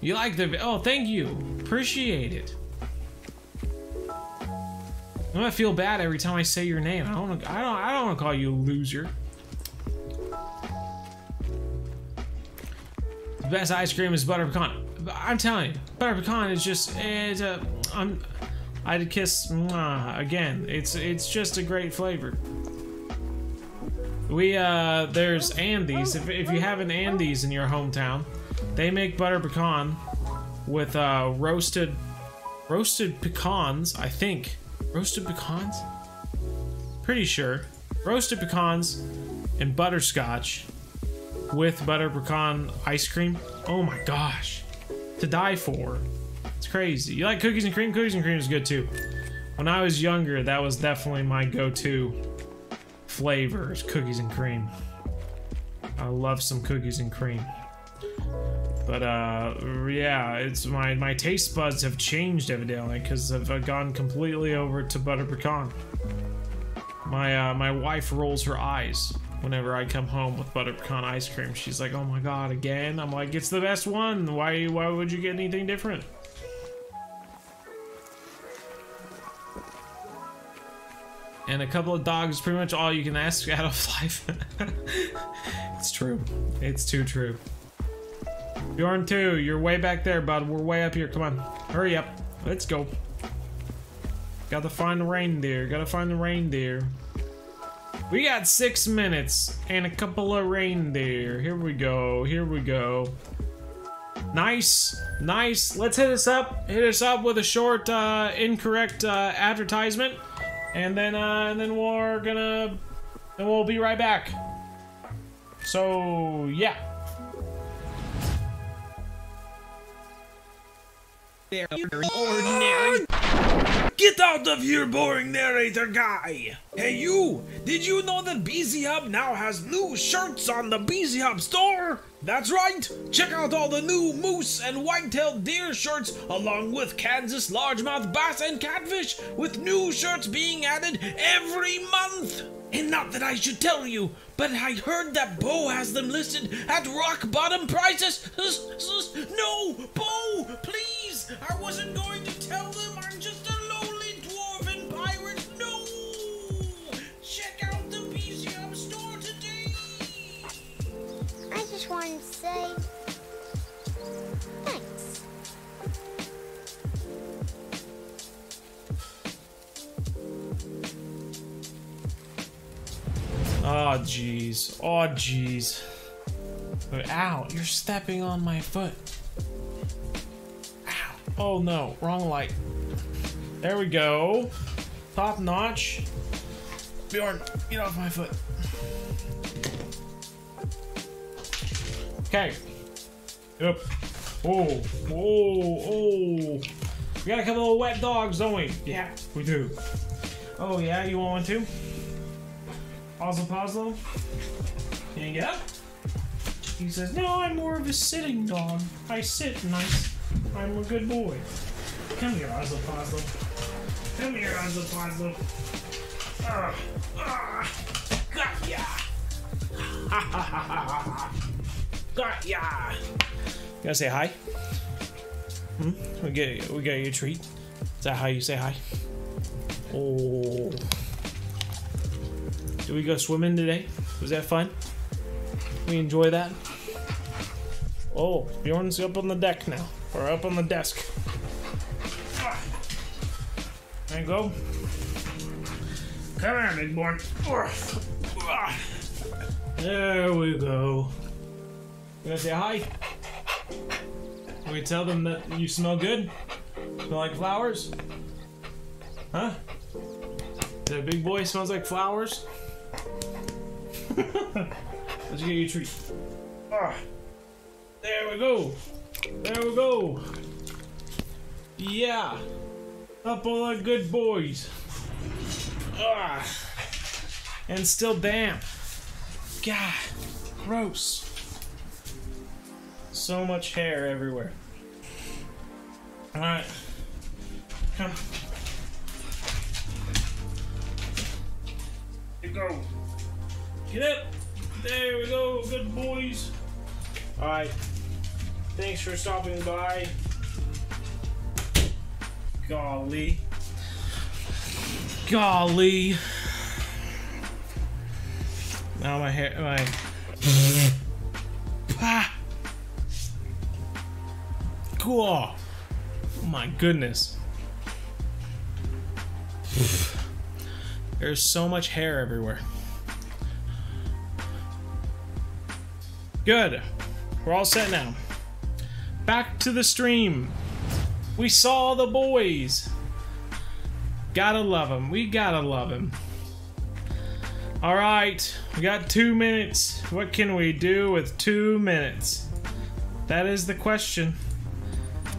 Speaker 1: You like the oh thank you. Appreciate it. I'm gonna feel bad every time I say your name. I don't I don't I don't wanna call you a loser. The best ice cream is butter pecan. I'm telling you, butter pecan is just it's a I'm I'd kiss mwah, again. It's it's just a great flavor. We, uh, there's Andy's. If, if you have an Andy's in your hometown, they make butter pecan with, uh, roasted, roasted pecans, I think. Roasted pecans? Pretty sure. Roasted pecans and butterscotch with butter pecan ice cream. Oh my gosh. To die for. It's crazy. You like cookies and cream? Cookies and cream is good too. When I was younger, that was definitely my go-to flavors, cookies and cream. I love some cookies and cream. But uh, yeah, it's my my taste buds have changed evidently because I've gone completely over to butter pecan. My uh, my wife rolls her eyes whenever I come home with butter pecan ice cream. She's like, "Oh my god, again?" I'm like, "It's the best one. Why why would you get anything different?" and a couple of dogs, pretty much all you can ask out of life. it's true. It's too true. Bjorn 2, you're way back there, bud. We're way up here. Come on. Hurry up. Let's go. Gotta find the reindeer. Gotta find the reindeer. We got six minutes and a couple of reindeer. Here we go. Here we go. Nice, nice. Let's hit us up. Hit us up with a short, uh, incorrect uh, advertisement, and then, uh, and then we're gonna, then we'll be right back. So yeah.
Speaker 3: Ordinary. Get out of here, boring narrator guy! Hey you! Did you know that BZ Hub now has new shirts on the BZ Hub store? That's right! Check out all the new moose and white-tailed deer shirts along with Kansas largemouth bass and catfish with new shirts being added every month! And not that I should tell you, but I heard that Bo has them listed at rock bottom prices! No! Bo! Please! I wasn't going to tell them I'm
Speaker 2: To say thanks.
Speaker 1: Oh jeez. Oh jeez. Ow! You're stepping on my foot. Ow! Oh no! Wrong light. There we go. Top notch. Bjorn, get off my foot. Okay. Yep. Oh, oh, oh. We got a couple of wet dogs, don't we? Yeah, we do. Oh yeah, you want one too? Oslo Poslo? Can you get up? He says, No, I'm more of a sitting dog. I sit and I, I'm a good boy. Come here, Oslo Poslo. Come here, Oslo Poslo. Ah, ah, got ya! Ha ha ha ha ha! Got ya! You gotta say hi? Hmm? We get we got you a treat. Is that how you say hi? Oh. Did we go swimming today? Was that fun? We enjoy that? Oh, Bjorn's up on the deck now. Or up on the desk. There you go. Come here, big boy. Ah. There we go. Gonna say hi? Can we tell them that you smell good? Smell like flowers? Huh? That big boy smells like flowers? Let's get you a treat. Ah, there we go. There we go. Yeah. Up all the good boys. Ah. And still damp. God. Gross. So much hair everywhere. Alright. Come. You go. Get up. There we go, good boys. Alright. Thanks for stopping by. Golly. Golly. Now my hair my Ah. Cool. Oh my goodness. There's so much hair everywhere. Good. We're all set now. Back to the stream. We saw the boys. Gotta love them. We gotta love them. All right, we got two minutes. What can we do with two minutes? That is the question.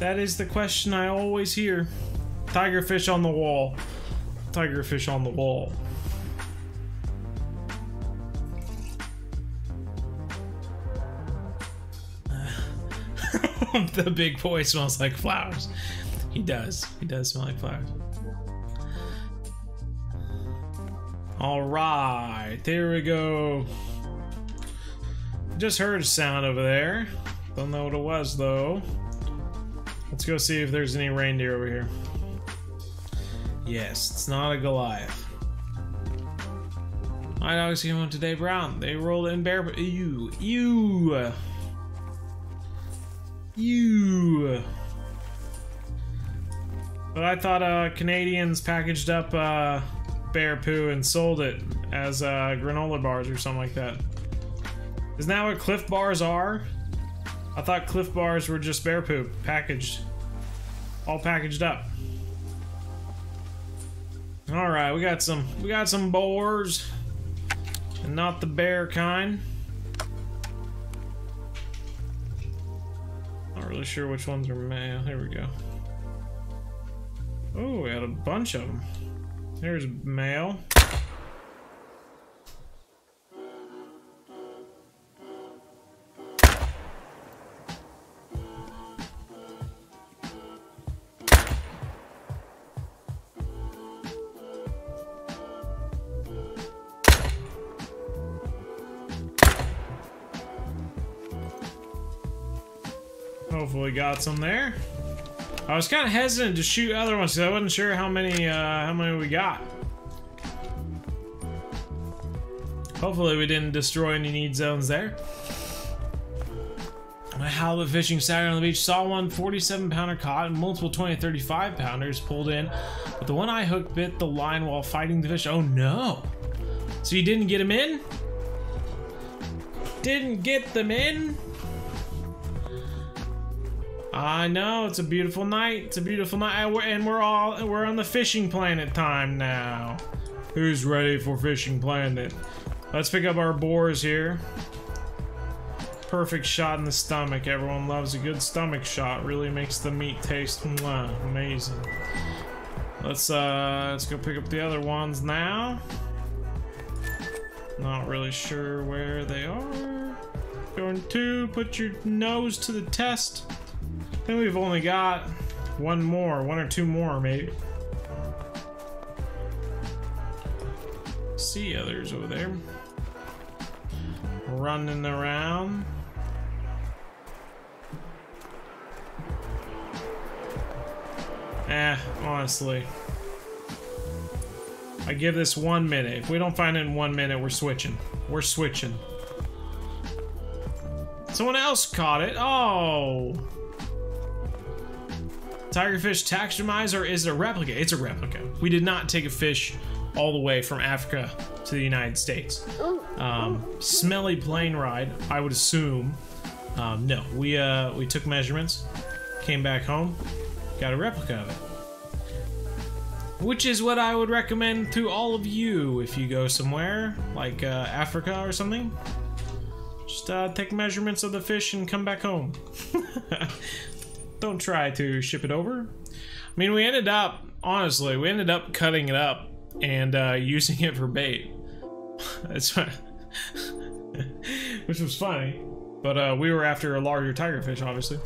Speaker 1: That is the question I always hear. Tigerfish on the wall. Tigerfish on the wall. the big boy smells like flowers. He does. He does smell like flowers. All right, there we go. Just heard a sound over there. Don't know what it was though. Let's go see if there's any reindeer over here. Yes, it's not a Goliath. My dogs came home today brown. They rolled in bear. You, you, you. But I thought uh, Canadians packaged up uh, bear poo and sold it as uh, granola bars or something like that. Isn't that what Clif Bars are? I thought Clif Bars were just bear poop packaged, all packaged up. All right, we got some we got some boars, and not the bear kind. Not really sure which ones are male. Here we go. Oh, we had a bunch of them. There's male. Hopefully got some there. I was kind of hesitant to shoot other ones because I wasn't sure how many uh, how many we got. Hopefully we didn't destroy any need zones there. My halibut fishing Saturday on the beach saw one 47 pounder caught and multiple 20 35 pounders pulled in, but the one I hooked bit the line while fighting the fish. Oh no! So you didn't get him in? Didn't get them in? I know it's a beautiful night. It's a beautiful night, and we're all we're on the fishing planet time now. Who's ready for fishing planet? Let's pick up our boars here. Perfect shot in the stomach. Everyone loves a good stomach shot. Really makes the meat taste mwah, amazing. Let's uh let's go pick up the other ones now. Not really sure where they are. Going to put your nose to the test. I think we've only got one more, one or two more, maybe. See others over there. Running around. Eh, honestly. I give this one minute. If we don't find it in one minute, we're switching. We're switching. Someone else caught it. Oh. Tigerfish taxidermized or is it a replica? It's a replica. We did not take a fish all the way from Africa to the United States. Um, smelly plane ride, I would assume. Um, no, we uh, we took measurements, came back home, got a replica of it. Which is what I would recommend to all of you if you go somewhere, like uh, Africa or something. Just uh, take measurements of the fish and come back home. don't try to ship it over. I mean, we ended up, honestly, we ended up cutting it up and uh, using it for bait. That's which was funny, but uh, we were after a larger tigerfish, obviously.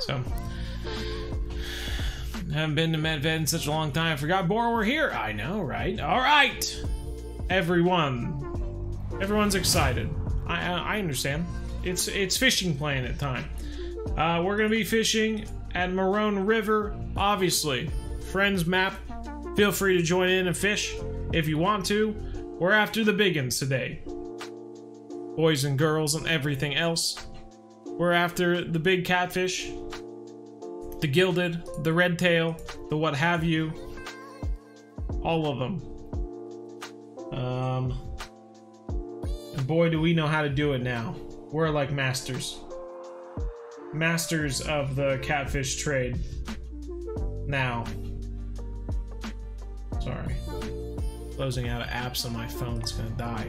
Speaker 1: So, haven't been to MedVed in such a long time. I forgot Bora we're here. I know, right? All right, everyone, everyone's excited. I I understand. It's it's fishing planet time. Uh, we're gonna be fishing at Marron River, obviously. Friends map, feel free to join in and fish if you want to. We're after the biggins today. Boys and girls and everything else. We're after the big catfish, the gilded, the red tail, the what have you. All of them. Um, boy, do we know how to do it now. We're like masters masters of the catfish trade. Now. Sorry. Closing out of apps on my phone is gonna die.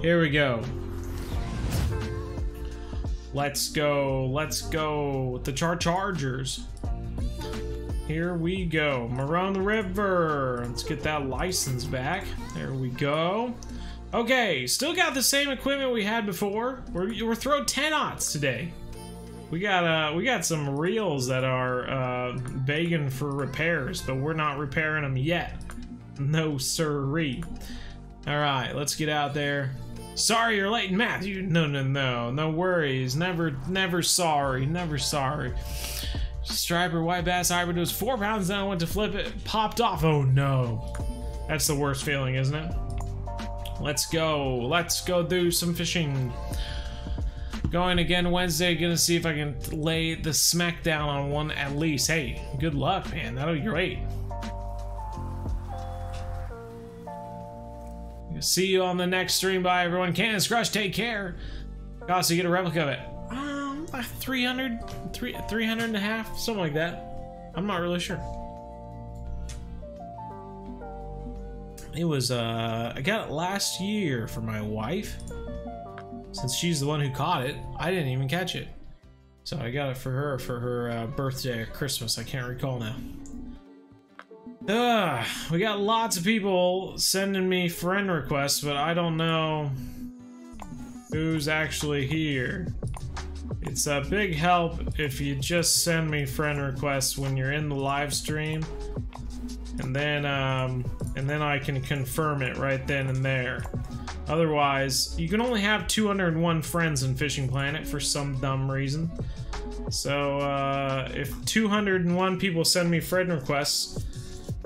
Speaker 1: Here we go. Let's go. Let's go with the Char Chargers. Here we go. Marron the River. Let's get that license back. There we go. Okay, still got the same equipment we had before. We're, we're throwing 10 aughts today. We got uh we got some reels that are uh begging for repairs, but we're not repairing them yet. No siree. Alright, let's get out there. Sorry you're late. You no no no. No worries. Never never sorry. Never sorry. Striper white bass hybrid was four pounds down, went to flip it, popped off. Oh no. That's the worst feeling, isn't it? Let's go. Let's go do some fishing. Going again Wednesday. Gonna see if I can lay the smackdown on one at least. Hey, good luck, man. That'll be great. See you on the next stream. Bye, everyone. Candace Crush, take care. Also, you get a replica of it. Um, like 300, 300 and a half, something like that. I'm not really sure. It was, uh, I got it last year for my wife. Since she's the one who caught it, I didn't even catch it. So I got it for her for her uh, birthday or Christmas. I can't recall now. Ugh, we got lots of people sending me friend requests, but I don't know who's actually here. It's a big help if you just send me friend requests when you're in the live stream. And then, um, and then I can confirm it right then and there. Otherwise, you can only have 201 friends in Fishing Planet for some dumb reason. So, uh, if 201 people send me friend requests,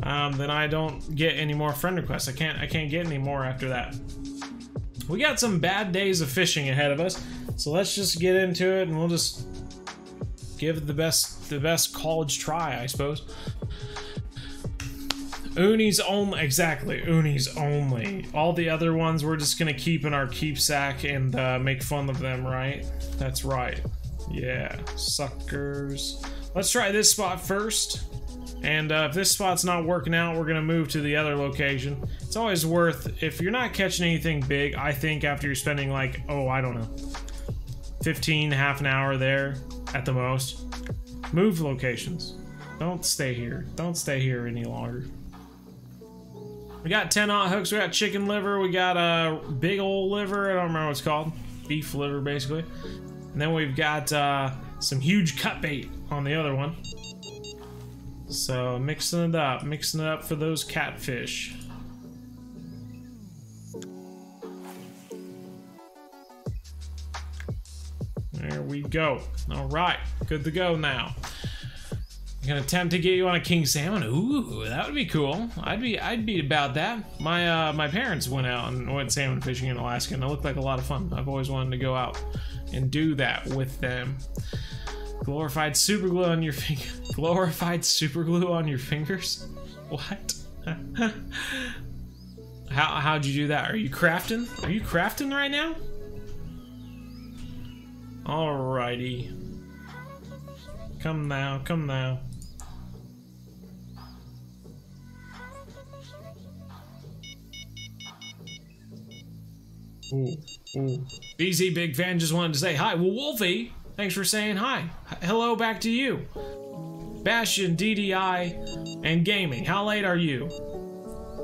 Speaker 1: um, then I don't get any more friend requests. I can't, I can't get any more after that. We got some bad days of fishing ahead of us, so let's just get into it and we'll just give the best, the best college try, I suppose. Unis only, exactly, Unis only. All the other ones we're just gonna keep in our keepsack and uh, make fun of them, right? That's right. Yeah, suckers. Let's try this spot first. And uh, if this spot's not working out, we're gonna move to the other location. It's always worth, if you're not catching anything big, I think after you're spending like, oh, I don't know, 15, half an hour there at the most, move locations. Don't stay here. Don't stay here any longer. We got 10 aught hooks, we got chicken liver, we got a big old liver, I don't remember what it's called. Beef liver, basically. And then we've got uh, some huge cut bait on the other one. So mixing it up, mixing it up for those catfish. There we go. All right, good to go now. I'm gonna attempt to get you on a king salmon. Ooh, that would be cool. I'd be I'd be about that. My uh, my parents went out and went salmon fishing in Alaska, and it looked like a lot of fun. I've always wanted to go out and do that with them. Glorified super glue on your finger. Glorified super glue on your fingers? What? How how'd you do that? Are you crafting? Are you crafting right now? Alrighty. Come now, come now. Ooh, ooh. BZ Big Fan just wanted to say hi. Well, Wolfie, thanks for saying hi. H hello back to you. Bastion, DDI, and gaming. How late are you?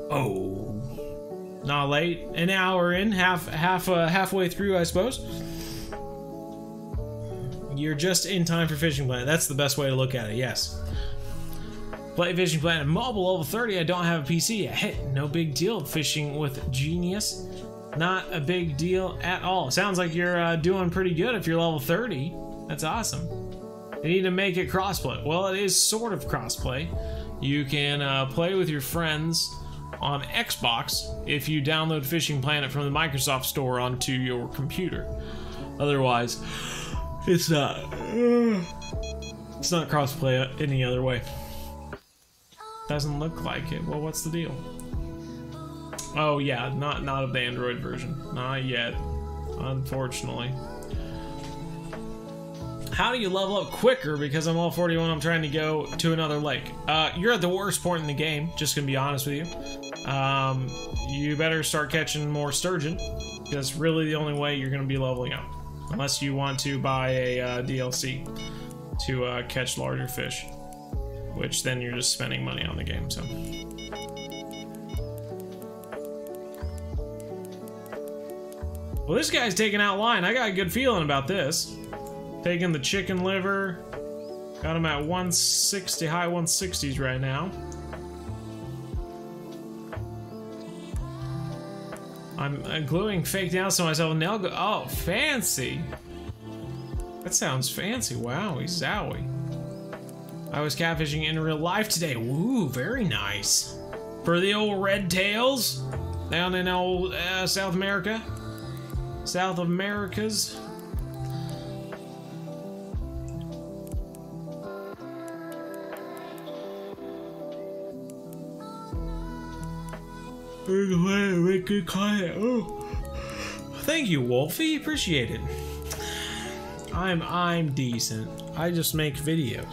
Speaker 1: Oh, not late. An hour in, half half uh, halfway through, I suppose. You're just in time for Fishing Planet. That's the best way to look at it. Yes. Play Fishing Planet mobile level 30. I don't have a PC yet. Hey, no big deal. Fishing with Genius. Not a big deal at all. Sounds like you're uh, doing pretty good if you're level 30. That's awesome. They need to make it crossplay. Well, it is sort of crossplay. You can uh, play with your friends on Xbox if you download Fishing Planet from the Microsoft Store onto your computer. Otherwise, it's not. It's not crossplay any other way. Doesn't look like it. Well, what's the deal? Oh yeah, not not of the Android version. Not yet, unfortunately. How do you level up quicker? Because I'm all 41, I'm trying to go to another lake. Uh, you're at the worst point in the game, just gonna be honest with you. Um, you better start catching more sturgeon, that's really the only way you're gonna be leveling up. Unless you want to buy a uh, DLC to uh, catch larger fish. Which then you're just spending money on the game, so. Well, this guy's taking out line. I got a good feeling about this. Taking the chicken liver. Got him at 160, high 160s right now. I'm uh, gluing fake down so myself nail go- Oh, fancy! That sounds fancy. Wow, he's zowie. I was catfishing in real life today. Woo, very nice. For the old red tails? down in old uh, South America. South Americas. Oh. Thank you, Wolfie. Appreciate it. I'm I'm decent. I just make videos.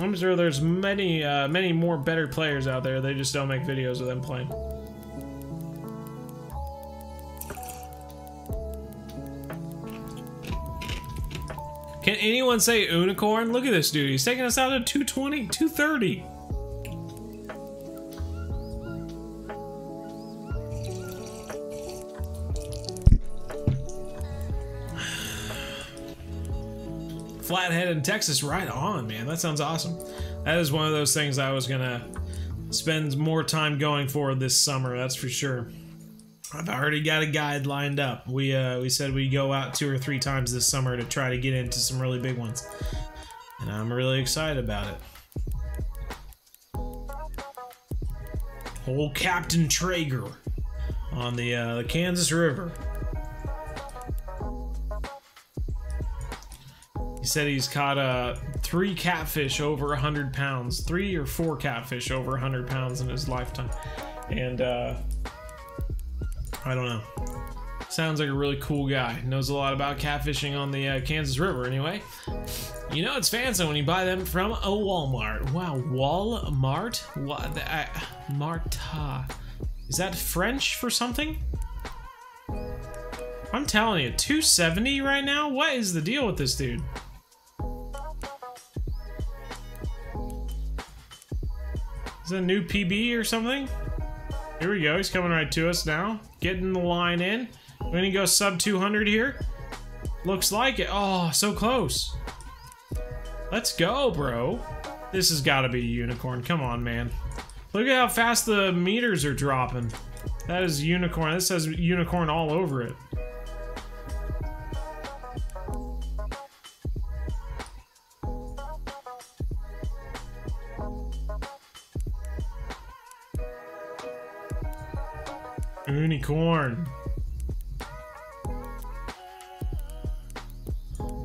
Speaker 1: I'm sure there's many uh, many more better players out there. They just don't make videos of them playing. Can anyone say unicorn? Look at this dude. He's taking us out at 220, 230. Flathead in Texas, right on, man. That sounds awesome. That is one of those things I was gonna spend more time going for this summer. That's for sure. I've already got a guide lined up. We uh, we said we'd go out two or three times this summer to try to get into some really big ones, and I'm really excited about it. Old Captain Traeger on the uh, the Kansas River. He said he's caught uh, three catfish over 100 pounds, three or four catfish over 100 pounds in his lifetime. And uh, I don't know. Sounds like a really cool guy. Knows a lot about catfishing on the uh, Kansas River, anyway. You know it's fancy when you buy them from a Walmart. Wow, Walmart? What? Uh, Marta. Is that French for something? I'm telling you, 270 right now? What is the deal with this dude? Is it a new PB or something? Here we go. He's coming right to us now. Getting the line in. We're gonna go sub 200 here. Looks like it. Oh, so close. Let's go, bro. This has got to be a unicorn. Come on, man. Look at how fast the meters are dropping. That is unicorn. This says unicorn all over it. Unicorn.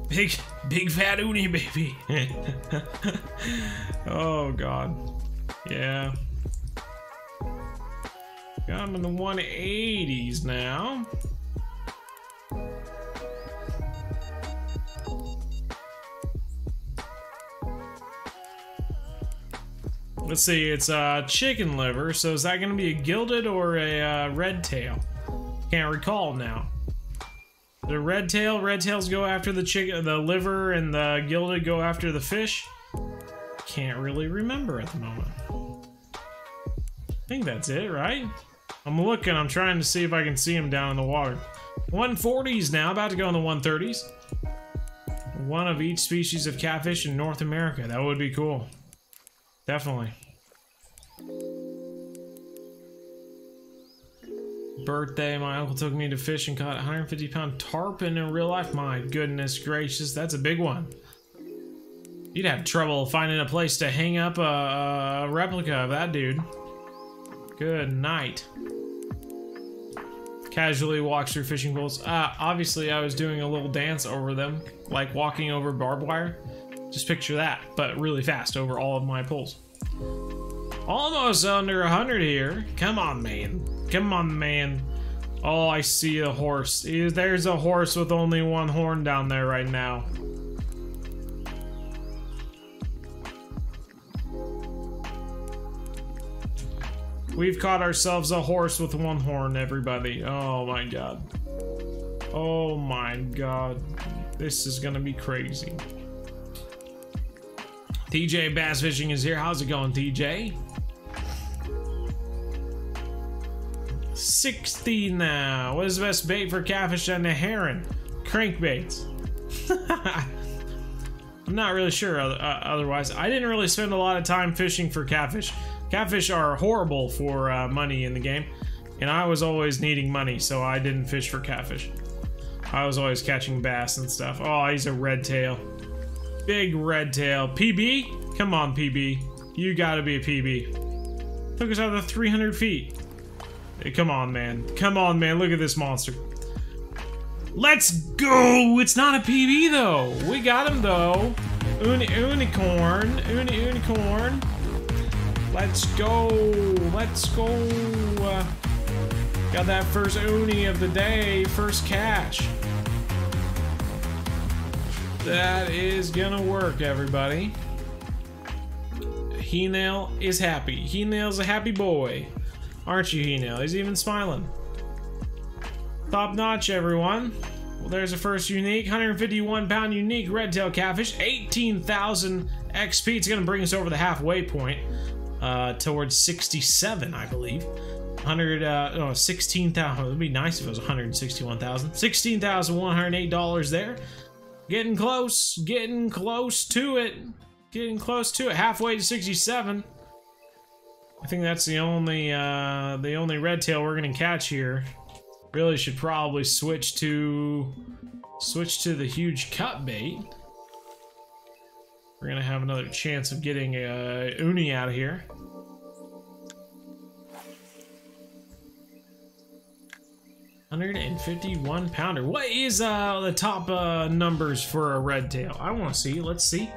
Speaker 1: Big, big fat uni baby. oh god. Yeah. Got him in the 180s now. Let's see, it's uh, chicken liver, so is that going to be a gilded or a uh, red tail? Can't recall now. The red tail, red tails go after the chicken, the liver, and the gilded go after the fish. Can't really remember at the moment. I think that's it, right? I'm looking, I'm trying to see if I can see him down in the water. 140s now, about to go in the 130s. One of each species of catfish in North America. That would be cool. Definitely. Birthday, my uncle took me to fish and caught a 150 pound tarpon in real life. My goodness gracious, that's a big one. You'd have trouble finding a place to hang up a, a replica of that dude. Good night. Casually walks through fishing poles. Uh, obviously, I was doing a little dance over them, like walking over barbed wire. Just picture that, but really fast over all of my poles. Almost under 100 here. Come on, man. Come on, man. Oh, I see a horse. Eh, there's a horse with only one horn down there right now. We've caught ourselves a horse with one horn, everybody. Oh my god. Oh my god. This is gonna be crazy. TJ Bass Fishing is here. How's it going, TJ? 60 now. What is the best bait for catfish in Neherrin? Crankbaits. I'm not really sure uh, otherwise. I didn't really spend a lot of time fishing for catfish. Catfish are horrible for uh, money in the game, and I was always needing money, so I didn't fish for catfish. I was always catching bass and stuff. Oh, he's a red tail. Big red tail. PB? Come on, PB. You gotta be a PB. Took us out of the 300 feet. Hey, come on, man. Come on, man. Look at this monster. Let's go! It's not a PB, though. We got him, though. Uni unicorn. Uni unicorn. Let's go. Let's go. Uh, got that first uni of the day. First catch. That is gonna work, everybody. He Nail is happy. He Nail's a happy boy. Aren't you, He Nail? He's even smiling. Top notch, everyone. Well, there's a first unique, 151 pound unique red tail catfish, 18,000 XP. It's going to bring us over the halfway point uh, towards 67, I believe. 100, uh, oh, 16,000. It would be nice if it was 161,000. $16,108 there. Getting close, getting close to it. Getting close to it. Halfway to 67. I think that's the only, uh, the only red tail we're to catch here. Really should probably switch to switch to the huge cut bait. We're gonna have another chance of getting a uh, uni out of here. Hundred and fifty-one pounder. What is uh the top uh numbers for a red tail? I want to see. Let's see.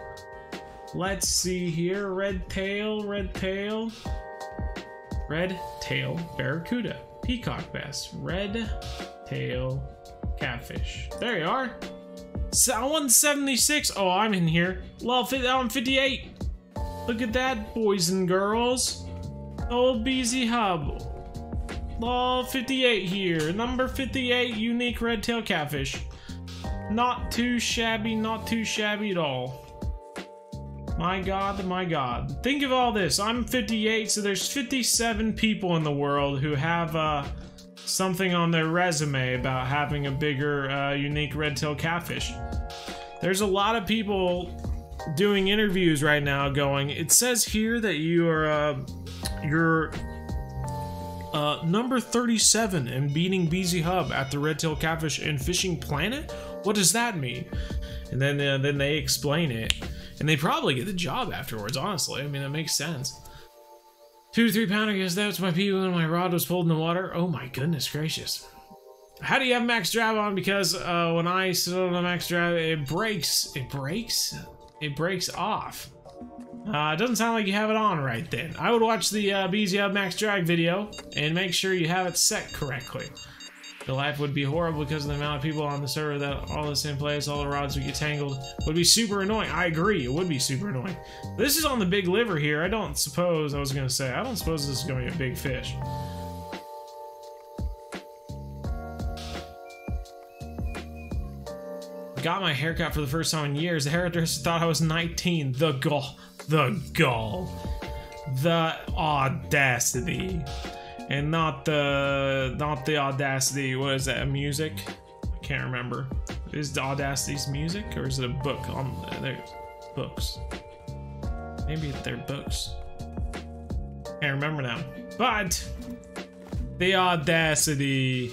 Speaker 1: Let's see here. Red tail, red tail, red tail barracuda. Peacock bass, red tail catfish. There you are. So 176. Oh, I'm in here. Well, I'm 58. Look at that, boys and girls. Old BZ Hub. Law 58 here. Number 58, unique red tail catfish. Not too shabby, not too shabby at all. My god, my god. Think of all this. I'm 58, so there's 57 people in the world who have uh, something on their resume about having a bigger, uh, unique red-tail catfish. There's a lot of people doing interviews right now going, it says here that you are, uh, you're uh, number 37 and beating BZ Hub at the Red Tail Catfish and Fishing Planet? What does that mean? And then, uh, then they explain it. And they probably get the job afterwards, honestly. I mean, that makes sense. Two to three pounder, guess that's my pee when my rod was pulled in the water. Oh my goodness gracious. How do you have max drive on? Because uh, when I sit on the max drive, it breaks. It breaks? It breaks off. Uh, it doesn't sound like you have it on right then. I would watch the uh, Max Drag video and make sure you have it set correctly. The life would be horrible because of the amount of people on the server that all the same place, all the rods would get tangled. Would be super annoying. I agree, it would be super annoying. This is on the big liver here. I don't suppose, I was gonna say, I don't suppose this is gonna be a big fish. got my haircut for the first time in years. The hairdresser thought I was 19. The gall. The gall. The audacity and not the not the Audacity. What is that? Music? I can't remember. Is the Audacity's music or is it a book on their books? Maybe they're books. Can't remember now. But the Audacity.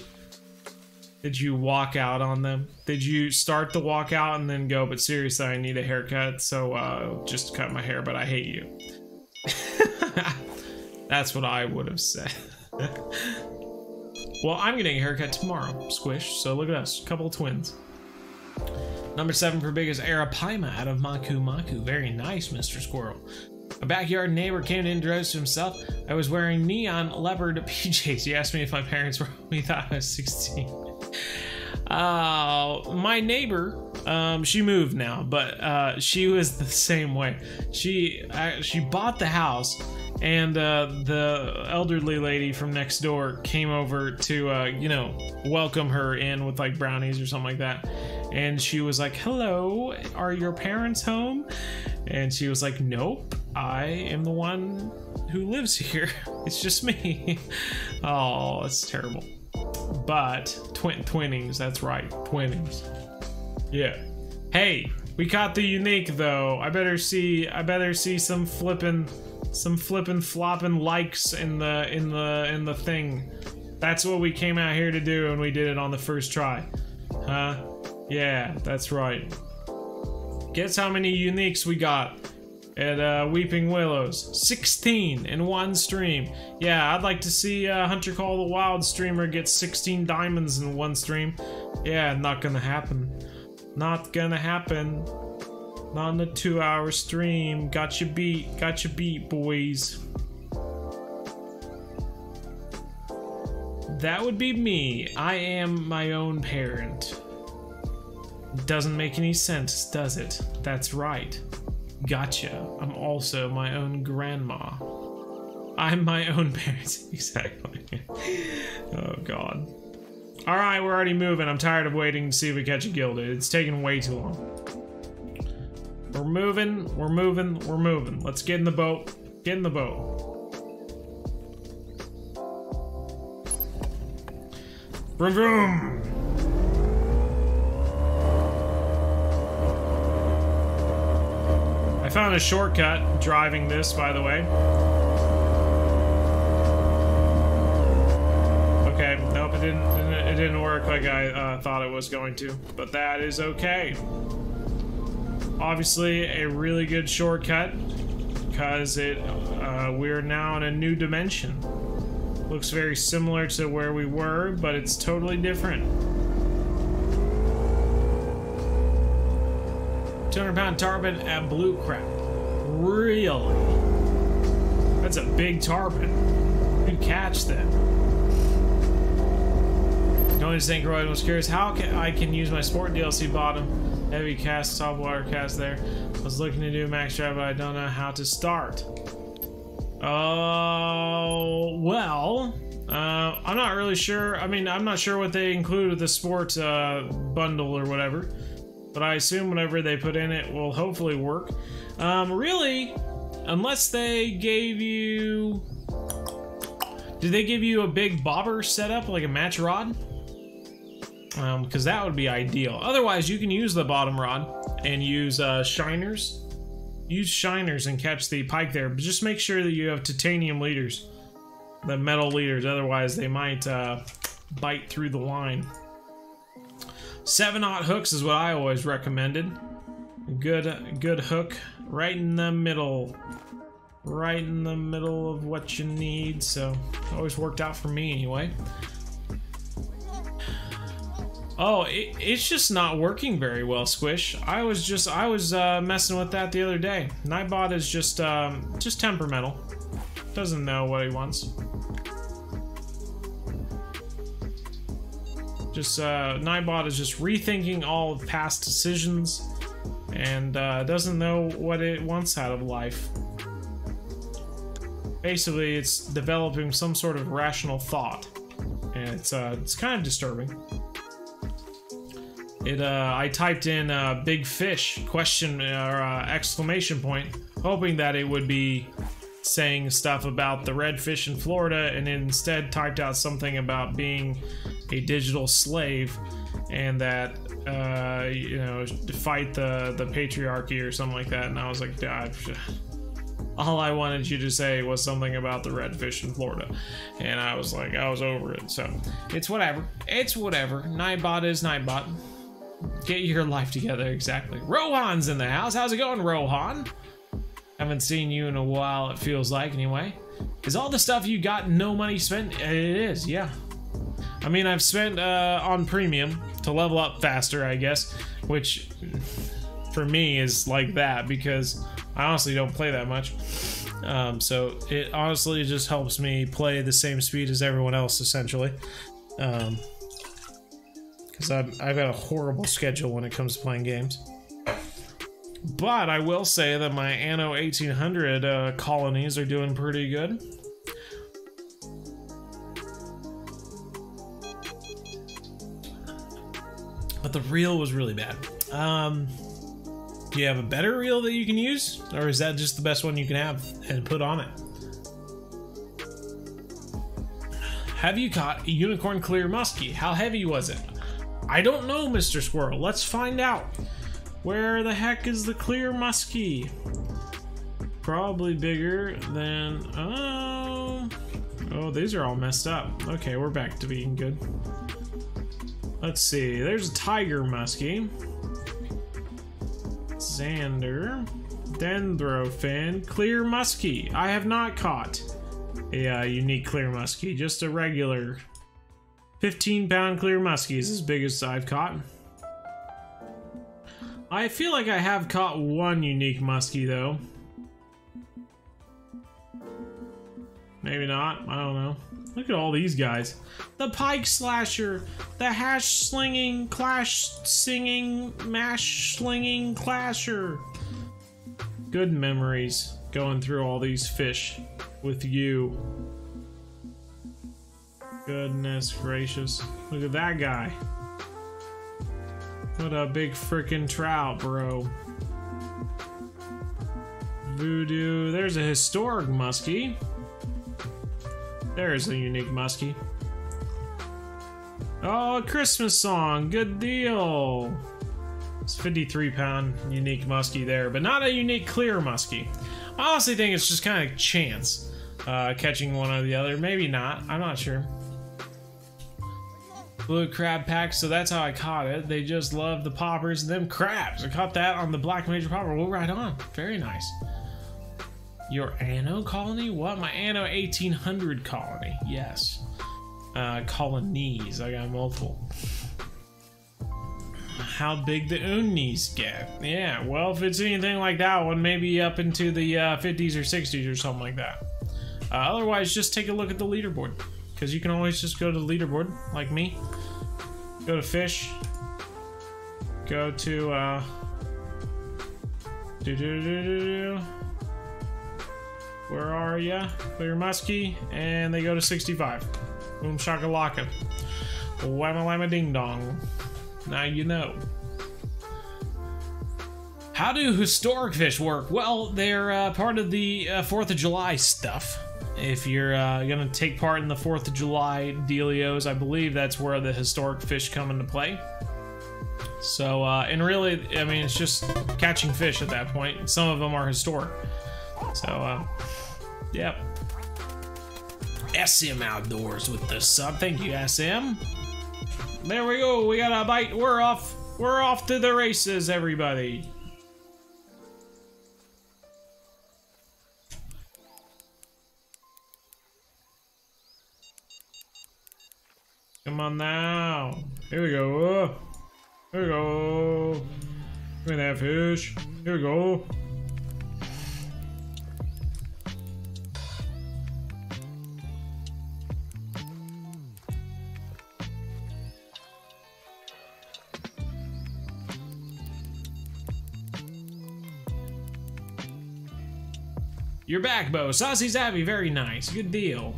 Speaker 1: Did you walk out on them? Did you start the walk out and then go, but seriously, I need a haircut, so uh, just cut my hair, but I hate you. That's what I would have said. well, I'm getting a haircut tomorrow, Squish, so look at us, couple twins. Number seven for biggest Arapaima out of Maku Maku. Very nice, Mr. Squirrel. A backyard neighbor came to introduce himself. I was wearing neon leopard PJs. He asked me if my parents were. We thought I was 16. Uh, my neighbor, um, she moved now, but uh, she was the same way. She uh, she bought the house and uh, the elderly lady from next door came over to uh, you know welcome her in with like brownies or something like that. And she was like hello are your parents home? And she was like nope i am the one who lives here. It's just me. Oh it's terrible but twin twinnings that's right twinnings yeah hey we caught the unique though i better see i better see some flipping some flippin' flopping likes in the in the in the thing. That's what we came out here to do and we did it on the first try. Huh? Yeah, that's right. Guess how many uniques we got? At uh, Weeping Willows. 16 in one stream. Yeah, I'd like to see uh, Hunter Call the Wild streamer get 16 diamonds in one stream. Yeah, not gonna happen. Not gonna happen. Not in a two hour stream. Got you beat. Got you beat, boys. That would be me. I am my own parent. Doesn't make any sense, does it? That's right. Gotcha. I'm also my own grandma. I'm my own parents. exactly. oh, God. Alright, we're already moving. I'm tired of waiting to see if we catch a gilded. It's taking way too long. We're moving, we're moving, we're moving. Let's get in the boat. Get in the boat. Vroom vroom! Found a shortcut driving this, by the way. Okay, nope, it didn't, it didn't work like I uh, thought it was going to, but that is okay. Obviously, a really good shortcut because it uh, we're now in a new dimension. Looks very similar to where we were, but it's totally different. 200 pound tarpon and blue crab. Really? That's a big tarpon. Good catch then. Going to St. Croix, was curious how can I can use my sport DLC bottom heavy cast, top water cast there. I was looking to do max drive, but I don't know how to start. Oh, well, uh, I'm not really sure. I mean, I'm not sure what they include with the sport uh, bundle or whatever, but I assume whatever they put in it will hopefully work. Um, really, unless they gave you. Did they give you a big bobber setup, like a match rod? Because um, that would be ideal. Otherwise, you can use the bottom rod and use uh, shiners use shiners and catch the pike there, but just make sure that you have titanium leaders, the metal leaders, otherwise they might uh, bite through the line. Seven aught hooks is what I always recommended. Good, good hook right in the middle, right in the middle of what you need. So always worked out for me anyway. Oh, it, it's just not working very well, Squish. I was just I was uh, messing with that the other day. Nightbot is just um, just temperamental. Doesn't know what he wants. Just uh, Nightbot is just rethinking all of past decisions and uh, doesn't know what it wants out of life. Basically, it's developing some sort of rational thought, and it's uh, it's kind of disturbing. It, uh, I typed in uh, big fish question or uh, exclamation point, hoping that it would be saying stuff about the redfish in Florida, and instead typed out something about being a digital slave and that uh, you know to fight the the patriarchy or something like that. And I was like, all I wanted you to say was something about the redfish in Florida. And I was like, I was over it. So it's whatever. It's whatever. Nightbot is Nightbot. Get your life together, exactly. Rohan's in the house. How's it going, Rohan? Haven't seen you in a while, it feels like, anyway. Is all the stuff you got no money spent? It is, yeah. I mean, I've spent uh, on premium to level up faster, I guess, which for me is like that because I honestly don't play that much. Um, so it honestly just helps me play the same speed as everyone else, essentially. Um, because I've, I've got a horrible schedule when it comes to playing games. But I will say that my Anno 1800 uh, colonies are doing pretty good. But the reel was really bad. Um, do you have a better reel that you can use? Or is that just the best one you can have and put on it? Have you caught a unicorn clear muskie? How heavy was it? I don't know, Mr. Squirrel. Let's find out. Where the heck is the clear muskie? Probably bigger than... Oh... Oh, these are all messed up. Okay, we're back to being good. Let's see. There's a tiger muskie. Zander. Dendrofin, clear muskie. I have not caught a uh, unique clear muskie, just a regular 15 pound clear muskie is as big as I've caught. I feel like I have caught one unique muskie though. Maybe not, I don't know. Look at all these guys. The pike slasher, the hash slinging, clash singing, mash slinging clasher. Good memories going through all these fish with you. Goodness gracious. Look at that guy. What a big freaking trout, bro. Voodoo. There's a historic muskie. There's a unique muskie. Oh, a Christmas song. Good deal. It's 53 pound unique muskie there, but not a unique clear muskie. I honestly think it's just kind of chance uh, catching one or the other. Maybe not. I'm not sure. Blue crab pack, so that's how I caught it. They just love the poppers and them crabs. I caught that on the Black Major Popper. Well, right on. Very nice. Your Anno colony? What? My Anno 1800 colony. Yes. Uh, colonies. I got multiple. How big the Unis get? Yeah, well, if it's anything like that one, maybe up into the uh, 50s or 60s or something like that. Uh, otherwise, just take a look at the leaderboard. Because you can always just go to the leaderboard, like me. Go to fish. Go to, uh... Do -do -do Where are ya? Clear Muskie, and they go to 65. Boom shakalaka. Whamma lamma ding dong. Now you know. How do historic fish work? Well, they're uh, part of the uh, 4th of July stuff. If you're uh, going to take part in the 4th of July dealios, I believe that's where the historic fish come into play. So, uh, and really, I mean, it's just catching fish at that point. Some of them are historic. So, uh, yep. SM Outdoors with the sub. Thank you, SM. There we go. We got a bite. We're off. We're off to the races, everybody. Come on now. Here we go. Here we go. Give me that fish. Here we go. You're back, Bo. Saucy Savvy, very nice. Good deal.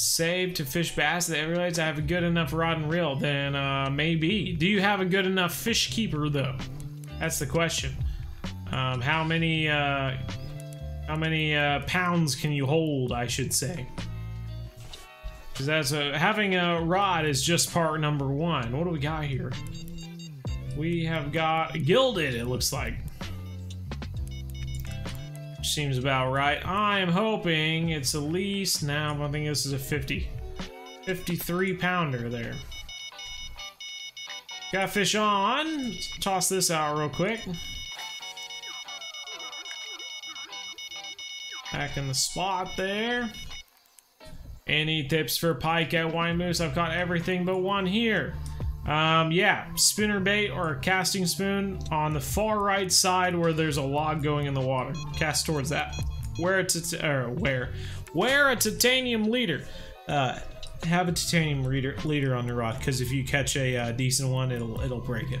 Speaker 1: Save to fish bass that realize I have a good enough rod and reel, then uh, maybe. Do you have a good enough fish keeper though? That's the question. Um, how many uh, how many uh, pounds can you hold? I should say. Because that's a, having a rod is just part number one. What do we got here? We have got gilded. It looks like seems about right. I'm hoping it's at least now. I think this is a 50, 53 pounder there. Got fish on. Let's toss this out real quick. Back in the spot there. Any tips for pike at White Moose? I've caught everything but one here. Um, yeah, spinner bait or a casting spoon on the far right side where there's a log going in the water. Cast towards that. Where it's or where, where a titanium leader. Uh, have a titanium leader leader on the rod because if you catch a uh, decent one, it'll it'll break it.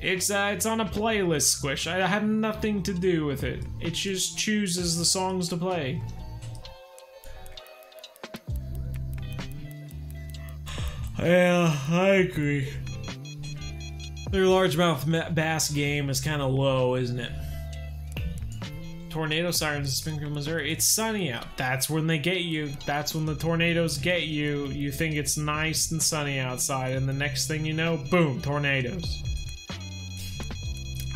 Speaker 1: It's uh, it's on a playlist, Squish. I have nothing to do with it. It just chooses the songs to play. Yeah, I agree. Their largemouth bass game is kind of low, isn't it? Tornado sirens in Springfield, Missouri. It's sunny out. That's when they get you. That's when the tornadoes get you. You think it's nice and sunny outside, and the next thing you know, boom, tornadoes.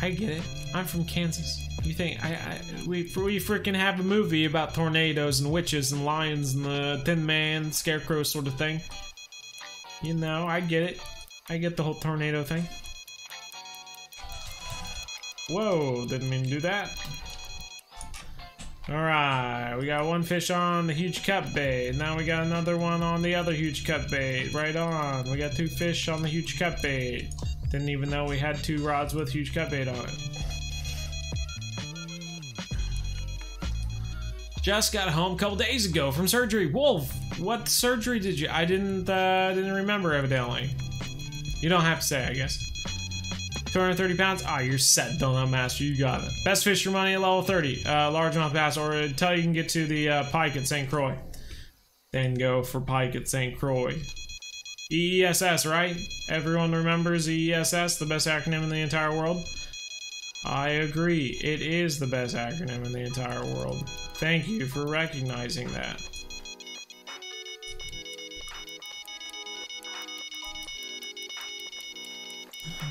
Speaker 1: I get it. I'm from Kansas. You think I, I we we freaking have a movie about tornadoes and witches and lions and the Tin Man scarecrow sort of thing. You know, I get it. I get the whole tornado thing. Whoa, didn't mean to do that. Alright, we got one fish on the huge cut bait. Now we got another one on the other huge cut bait. Right on. We got two fish on the huge cut bait. Didn't even know we had two rods with huge cut bait on it. Just got home a couple days ago from surgery. Wolf, what surgery did you? I didn't uh, didn't remember evidently. You don't have to say, I guess. 230 pounds? Ah, you're set, Donut Master. You got it. Best fish for money at level 30. Uh, largemouth bass, or until you can get to the uh, pike at St. Croix. Then go for pike at St. Croix. EESS, right? Everyone remembers EESS, the best acronym in the entire world? I agree. It is the best acronym in the entire world. Thank you for recognizing that.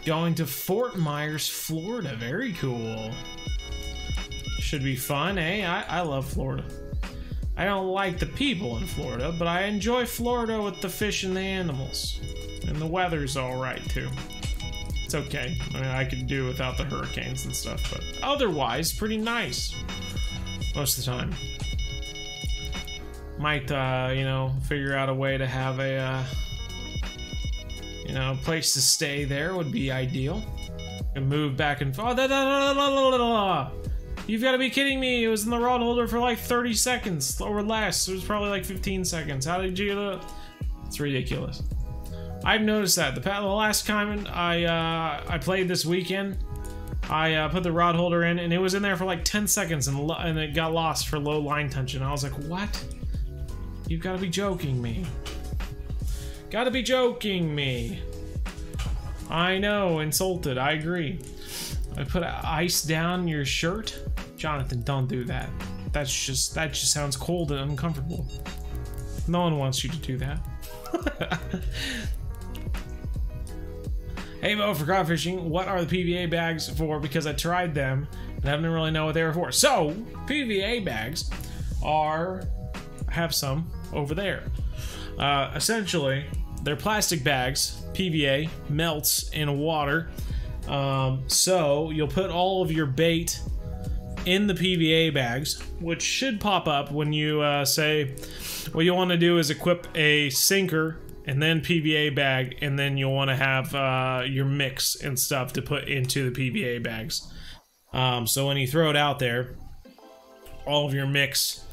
Speaker 1: Going to Fort Myers, Florida. Very cool. Should be fun, eh? I, I love Florida. I don't like the people in Florida, but I enjoy Florida with the fish and the animals. And the weather's alright too. It's okay. I mean, I could do without the hurricanes and stuff, but otherwise, pretty nice. Most of the time. Might, uh, you know, figure out a way to have a, uh, you know, a place to stay there would be ideal. And move back and forth. You've got to be kidding me. It was in the rod holder for like 30 seconds or less. It was probably like 15 seconds. How did you do It's ridiculous. I've noticed that. The, the last time I uh, I played this weekend, I uh, put the rod holder in and it was in there for like 10 seconds and, and it got lost for low line tension. I was like, what? You've got to be joking me. Gotta be joking me. I know, insulted. I agree. I put ice down your shirt? Jonathan, don't do that. That's just, that just sounds cold and uncomfortable. No one wants you to do that. hey Mo, for cod fishing, what are the PVA bags for? Because I tried them and I didn't really know what they were for. So, PVA bags are, have some over there. Uh, essentially, they're plastic bags, PVA, melts in water. Um, so you'll put all of your bait in the PVA bags, which should pop up when you uh, say, what you want to do is equip a sinker and then PVA bag, and then you'll want to have uh, your mix and stuff to put into the PVA bags. Um, so when you throw it out there, all of your mix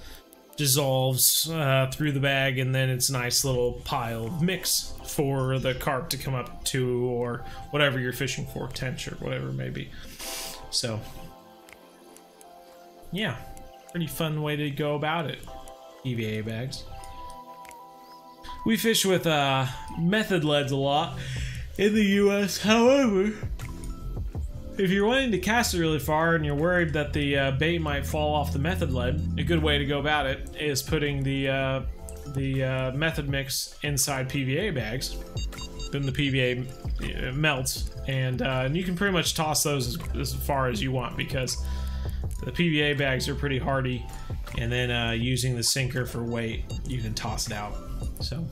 Speaker 1: dissolves uh, through the bag, and then it's a nice little pile of mix for the carp to come up to, or whatever you're fishing for, tench or whatever it may be. So, yeah, pretty fun way to go about it. PVA bags. We fish with uh, method leads a lot in the U.S. However, if you're wanting to cast it really far and you're worried that the uh, bait might fall off the method lead, a good way to go about it is putting the uh, the uh, method mix inside PVA bags. Then the PVA uh, melts, and, uh, and you can pretty much toss those as, as, far as you want because the PVA bags are pretty hardy. And then uh, using the sinker for weight, you can toss it out. So,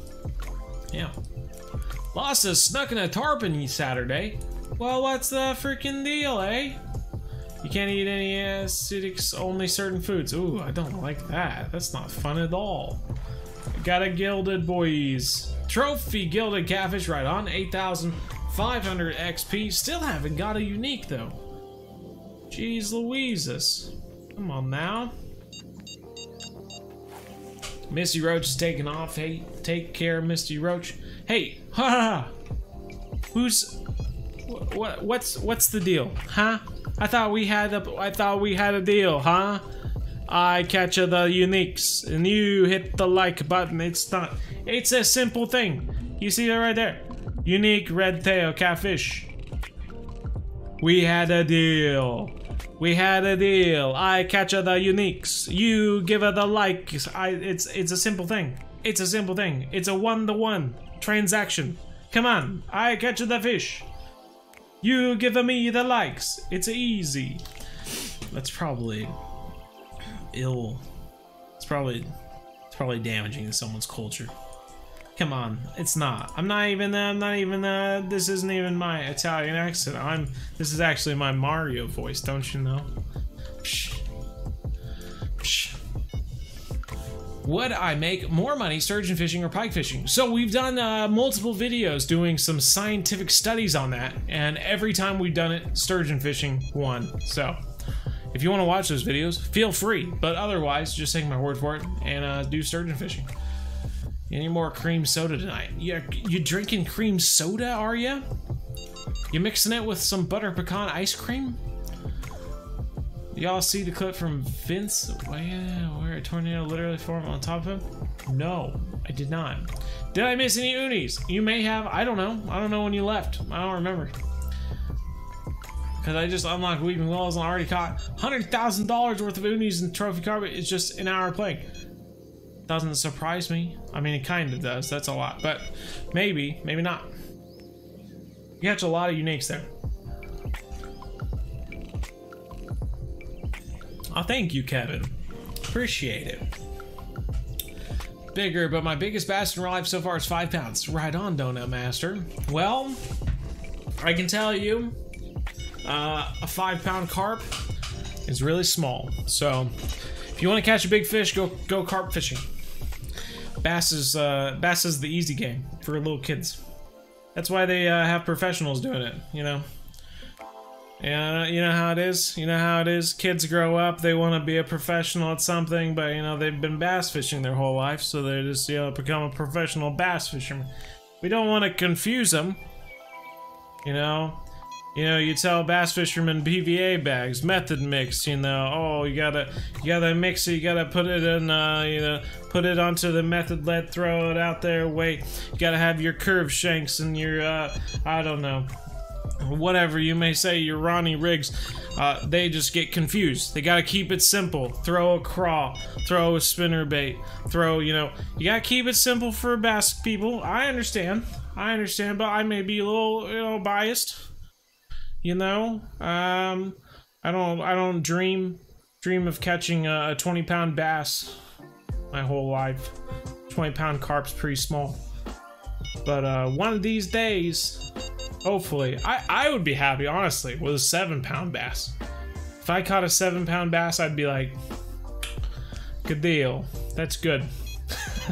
Speaker 1: yeah. Lost a snuck in a tarpon Saturday. Well, what's the freaking deal, eh? You can't eat any acidics, only certain foods. Ooh, I don't like that. That's not fun at all. Got a gilded boys. Trophy gilded catfish right on. 8,500 XP. Still haven't got a unique though. Jeez Louises. Come on now. Misty Roach is taking off. Hey, take care, Misty Roach. Hey, ha ha. Who's what what's what's the deal, huh? I thought we had a I thought we had a deal, huh? I catch the uniques and you hit the like button. It's not. It's a simple thing. You see it right there. Unique red tail catfish. We had a deal. We had a deal. I catch the uniques. You give her the likes. I. It's it's a simple thing. It's a simple thing. It's a one to one transaction. Come on. I catch the fish. You give me the likes. It's easy. That's probably ill. It's probably it's probably damaging someone's culture. Come on, it's not. I'm not even. Uh, I'm not even. Uh, this isn't even my Italian accent. I'm. This is actually my Mario voice. Don't you know? Psh. Psh. Would I make more money sturgeon fishing or pike fishing? So we've done uh, multiple videos doing some scientific studies on that, and every time we've done it, sturgeon fishing won. So if you want to watch those videos, feel free. But otherwise, just take my word for it and uh, do sturgeon fishing. Any more cream soda tonight? You, you drinking cream soda, are you? You mixing it with some butter pecan ice cream? Y'all see the clip from Vince where a tornado literally formed on top of him? No, I did not. Did I miss any unis? You may have. I don't know. I don't know when you left. I don't remember. Because I just unlocked Weeping Wells and I already caught $100,000 worth of unis and trophy carpet. It's just an hour playing. Doesn't surprise me. I mean, it kind of does. That's a lot. But maybe, maybe not. You catch a lot of uniques there. Oh, thank you, Kevin. Appreciate it. Bigger, but my biggest bass in real life so far is five pounds. Right on, Donut Master. Well, I can tell you, uh, a five pound carp is really small. So, if you want to catch a big fish, go go carp fishing. Bass is uh, bass is the easy game for little kids. That's why they uh, have professionals doing it. You know. Yeah, you know how it is. You know how it is. Kids grow up, they want to be a professional at something, but you know they've been bass fishing their whole life, so they just you know become a professional bass fisherman. We don't want to confuse them. You know, you know, you tell bass fishermen PVA bags, method mix, you know, oh, you gotta, you gotta mix it, you gotta put it in, uh, you know, put it onto the method lead, throw it out there, wait, you gotta have your curved shanks and your, uh, I don't know, whatever you may say, your Ronnie rigs, uh, they just get confused. They gotta keep it simple. Throw a craw, throw a spinner bait, throw, you know, you gotta keep it simple for bass people. I understand. I understand, but I may be a little, you know, biased. You know, um, I don't, I don't dream, dream of catching a, a 20 pound bass my whole life. 20 pound carp's pretty small. But, uh, one of these days, hopefully, I, I would be happy, honestly, with a seven pound bass. If I caught a seven pound bass, I'd be like, good deal. That's good.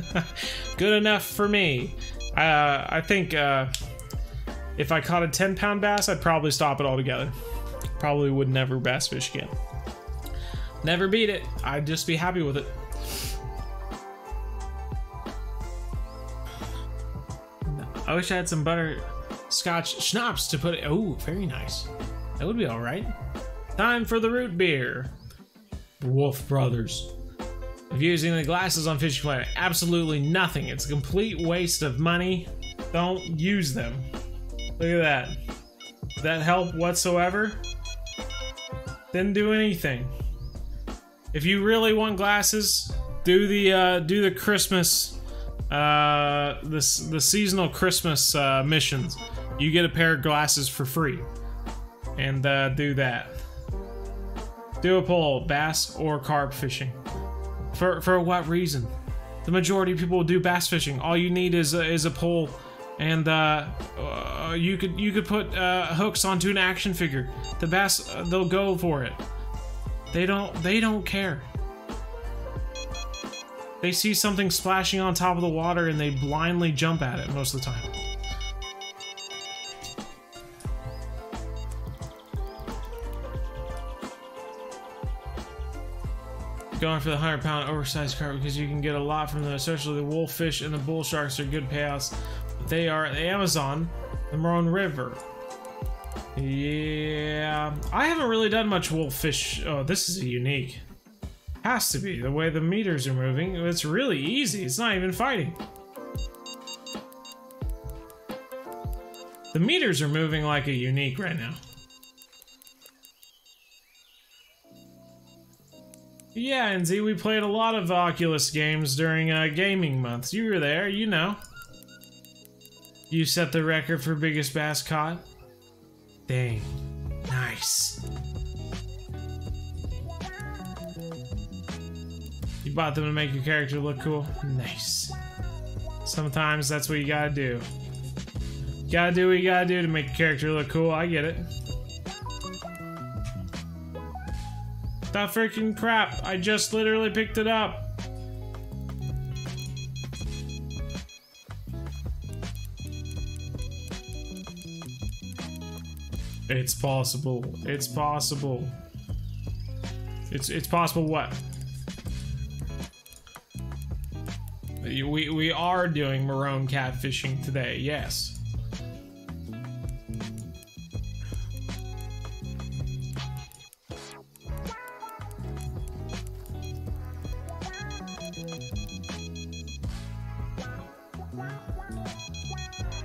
Speaker 1: good enough for me. Uh, I think, uh, if I caught a 10 pound bass, I'd probably stop it altogether. Probably would never bass fish again. Never beat it. I'd just be happy with it. I wish I had some butter scotch schnapps to put it. Oh, very nice. That would be all right. Time for the root beer. Wolf Brothers. If using the glasses on Fishing Planet, absolutely nothing. It's a complete waste of money. Don't use them. Look at that. That help whatsoever? Didn't do anything. If you really want glasses, do the uh, do the Christmas, uh, this the seasonal Christmas uh, missions. You get a pair of glasses for free, and uh, do that. Do a poll: bass or carp fishing. For for what reason? The majority of people will do bass fishing. All you need is a, is a pole and uh, uh, you could you could put uh, hooks onto an action figure. The bass uh, they'll go for it. They don't they don't care. They see something splashing on top of the water and they blindly jump at it most of the time. Going for the 100 pound oversized carp because you can get a lot from them, especially the wolf fish and the bull sharks are good payouts. They are the Amazon, the Marron River. Yeah, I haven't really done much wolffish. Oh, this is a unique. Has to be, the way the meters are moving. It's really easy, it's not even fighting. The meters are moving like a unique right now. Yeah, NZ, we played a lot of Oculus games during uh, gaming months. You were there, you know. You set the record for biggest bass caught? Dang. Nice. You bought them to make your character look cool? Nice. Sometimes that's what you gotta do. You gotta do what you gotta do to make a character look cool. I get it. That freaking crap. I just literally picked it up. It's possible. It's possible. It's it's possible what? We we are doing Marron catfishing today. Yes.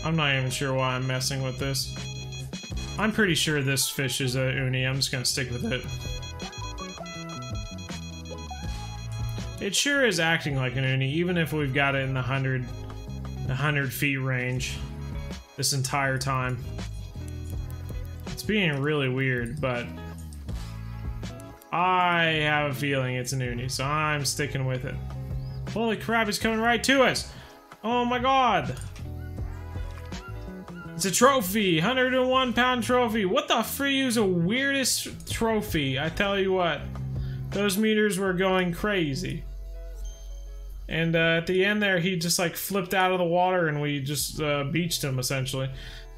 Speaker 1: I'm not even sure why I'm messing with this. I'm pretty sure this fish is a uni. I'm just gonna stick with it. It sure is acting like an uni, even if we've got it in the hundred, the hundred feet range this entire time. It's being really weird, but I have a feeling it's an uni, so I'm sticking with it. Holy crap, he's coming right to us! Oh my god! It's a trophy, 101 pound trophy. What the free is the weirdest trophy? I tell you what, those meters were going crazy. And uh, at the end there, he just like flipped out of the water and we just uh, beached him essentially.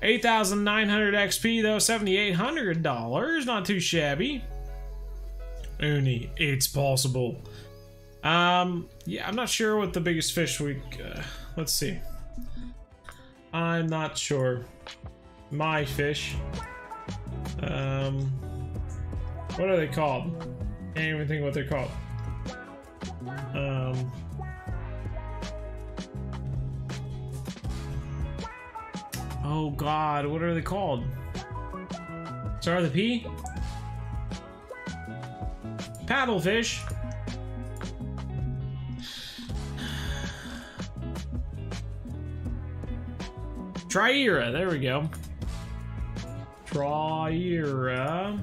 Speaker 1: 8,900 XP though, $7,800. Not too shabby. Uni, it's possible. Um, yeah, I'm not sure what the biggest fish we. Uh, let's see. I'm not sure. My fish. Um, what are they called? Can't even think what they're called. Um. Oh God, what are they called? Start a P. Paddlefish. Triera, there we go. Triera.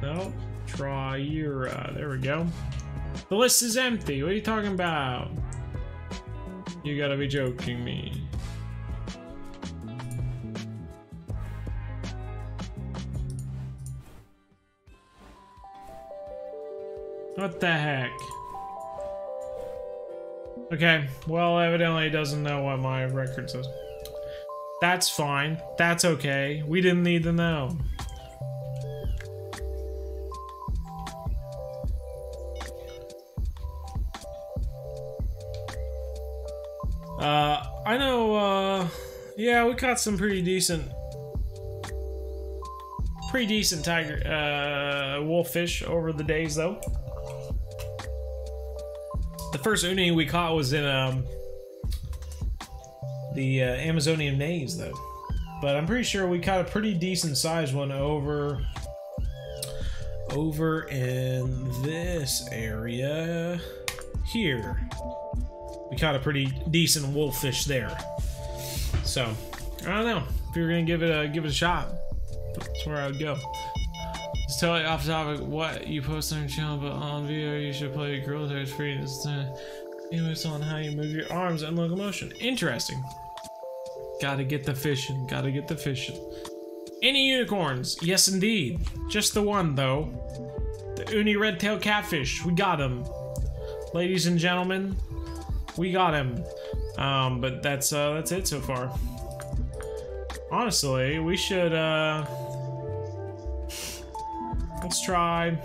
Speaker 1: No, Triera. There we go. The list is empty. What are you talking about? You gotta be joking me. What the heck? Okay, well, evidently it doesn't know what my record says. That's fine. That's okay. We didn't need to know. Uh, I know, uh, yeah, we caught some pretty decent, pretty decent tiger, uh, wolffish over the days, though. The first uni we caught was in, um, the uh, Amazonian maze, though. But I'm pretty sure we caught a pretty decent sized one over over in this area here. We caught a pretty decent wolffish there. So I don't know if you're gonna give it a give it a shot. That's where I would go. It's totally off topic what you post on your channel, but on video you should play girls it's free. It's uh, on how you move your arms and locomotion. Interesting. Gotta get the fishing, gotta get the fishing. Any unicorns? Yes, indeed. Just the one, though. The Uni Red-tailed Catfish. We got him. Ladies and gentlemen, we got him. Um, but that's, uh, that's it so far. Honestly, we should, uh... Let's try...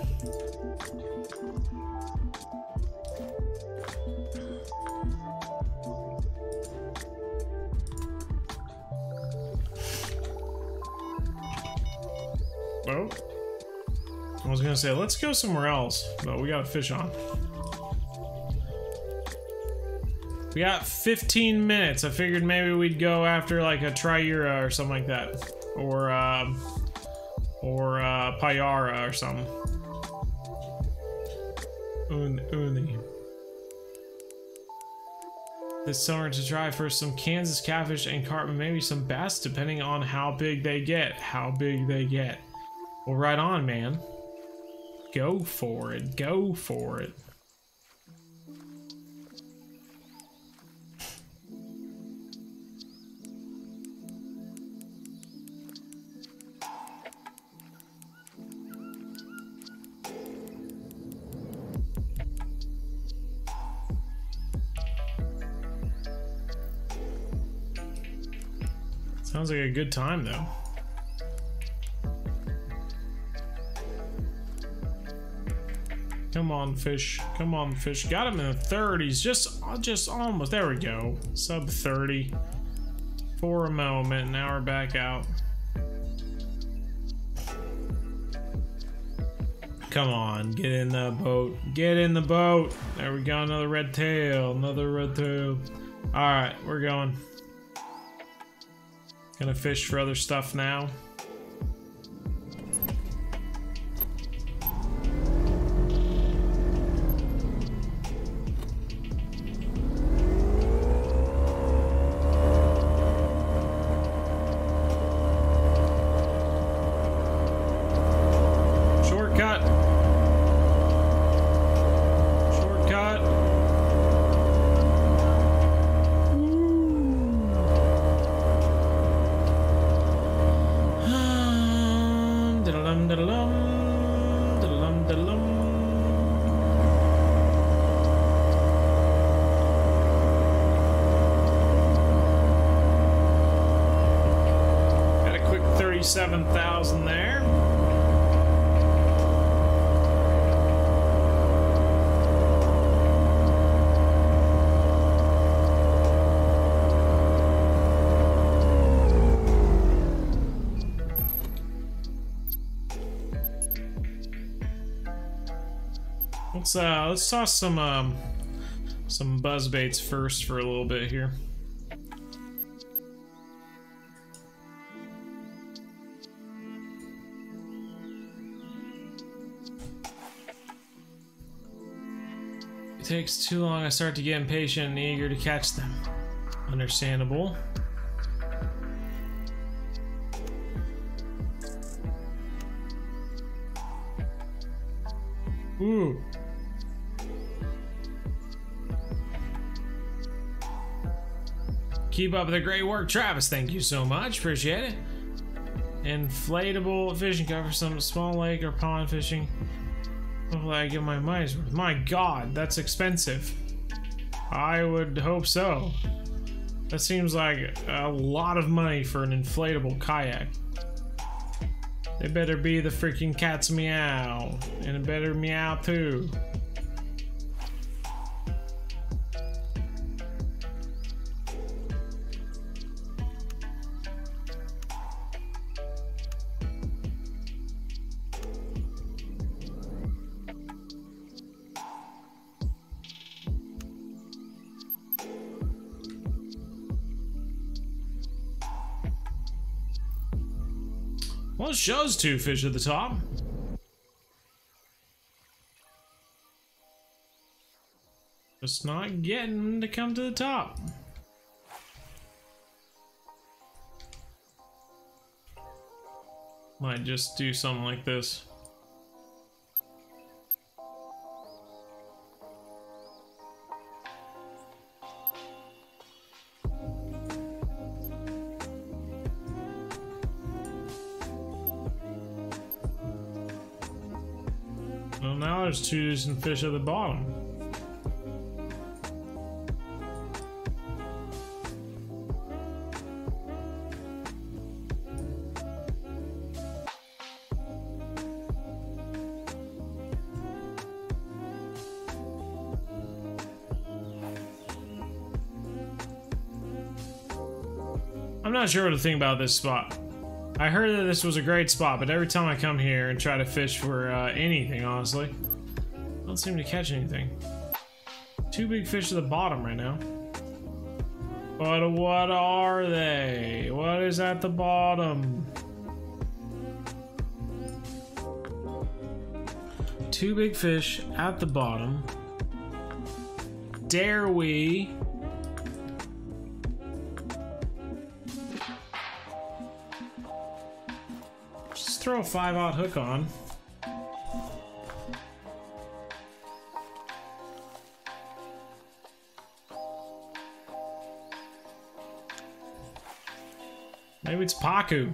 Speaker 1: gonna say, let's go somewhere else, but we got fish on. We got 15 minutes. I figured maybe we'd go after like a Triura or something like that. Or, um, or, uh, Payara or something. Un uni. This summer to try for some Kansas catfish and carp, maybe some bass, depending on how big they get. How big they get. Well, right on, man. Go for it. Go for it. Sounds like a good time though. Come on, fish. Come on, fish. Got him in the 30s. Just, uh, just almost. There we go. Sub 30. For a moment. Now we're back out. Come on, get in the boat. Get in the boat. There we go. Another red tail. Another red tail. All right, we're going. Gonna fish for other stuff now. Let's uh let's toss some um some buzz baits first for a little bit here. It takes too long, I start to get impatient and eager to catch them. Understandable. Ooh. Keep up the great work, Travis. Thank you so much. Appreciate it. Inflatable fishing cover, some small lake or pond fishing. Hopefully, I get my money's worth. My God, that's expensive. I would hope so. That seems like a lot of money for an inflatable kayak. They better be the freaking cat's meow. And it better meow too. Shows two fish at the top. Just not getting to come to the top. Might just do something like this. There's two decent fish at the bottom. I'm not sure what to think about this spot. I heard that this was a great spot, but every time I come here and try to fish for uh, anything, honestly, don't seem to catch anything. Two big fish at the bottom right now. But what are they? What is at the bottom? Two big fish at the bottom. Dare we? Just throw a five-odd hook on. It's Pacu.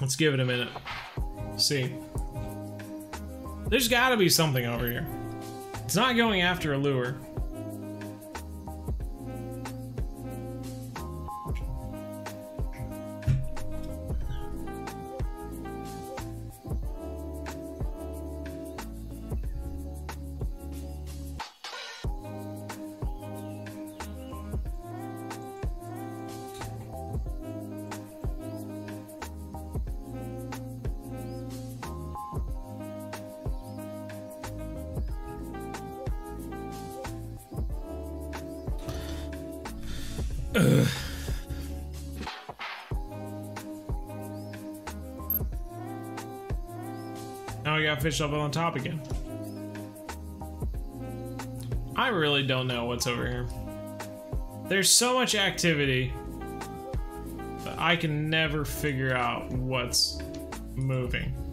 Speaker 1: Let's give it a minute. See. There's gotta be something over here. It's not going after a lure. Fish up on top again. I really don't know what's over here. There's so much activity that I can never figure out what's moving.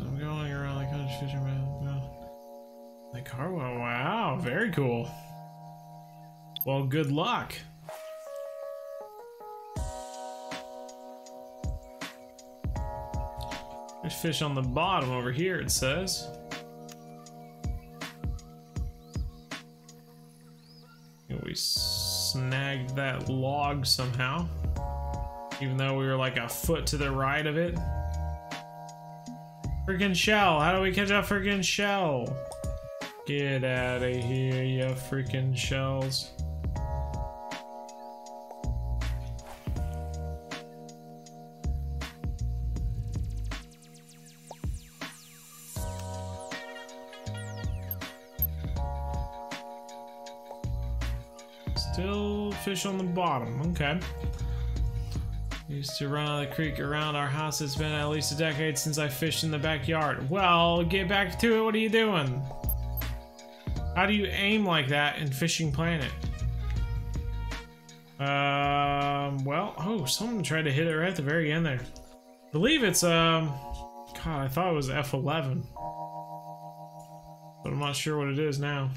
Speaker 1: I'm going around the country fishing man. The car wow, wow, very cool. Well, good luck. There's fish on the bottom over here, it says. We snagged that log somehow. Even though we were like a foot to the right of it. Freaking shell. How do we catch a freaking shell? Get out of here, you freaking shells. Still fish on the bottom. Okay. Used to run on the creek around our house. It's been at least a decade since I fished in the backyard. Well, get back to it. What are you doing? How do you aim like that in Fishing Planet? Um, well, oh, someone tried to hit it right at the very end there. I believe it's, um, God, I thought it was F11. But I'm not sure what it is now.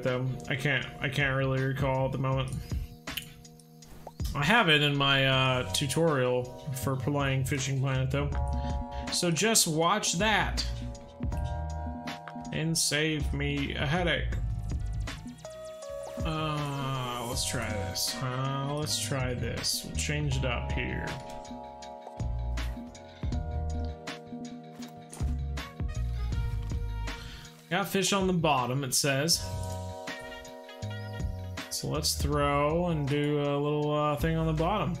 Speaker 1: It though. I can't I can't really recall at the moment. I have it in my uh, tutorial for playing Fishing Planet though. So just watch that and save me a headache. Uh, let's try this. Uh, let's try this. We'll change it up here. Got fish on the bottom, it says. So let's throw and do a little uh, thing on the bottom.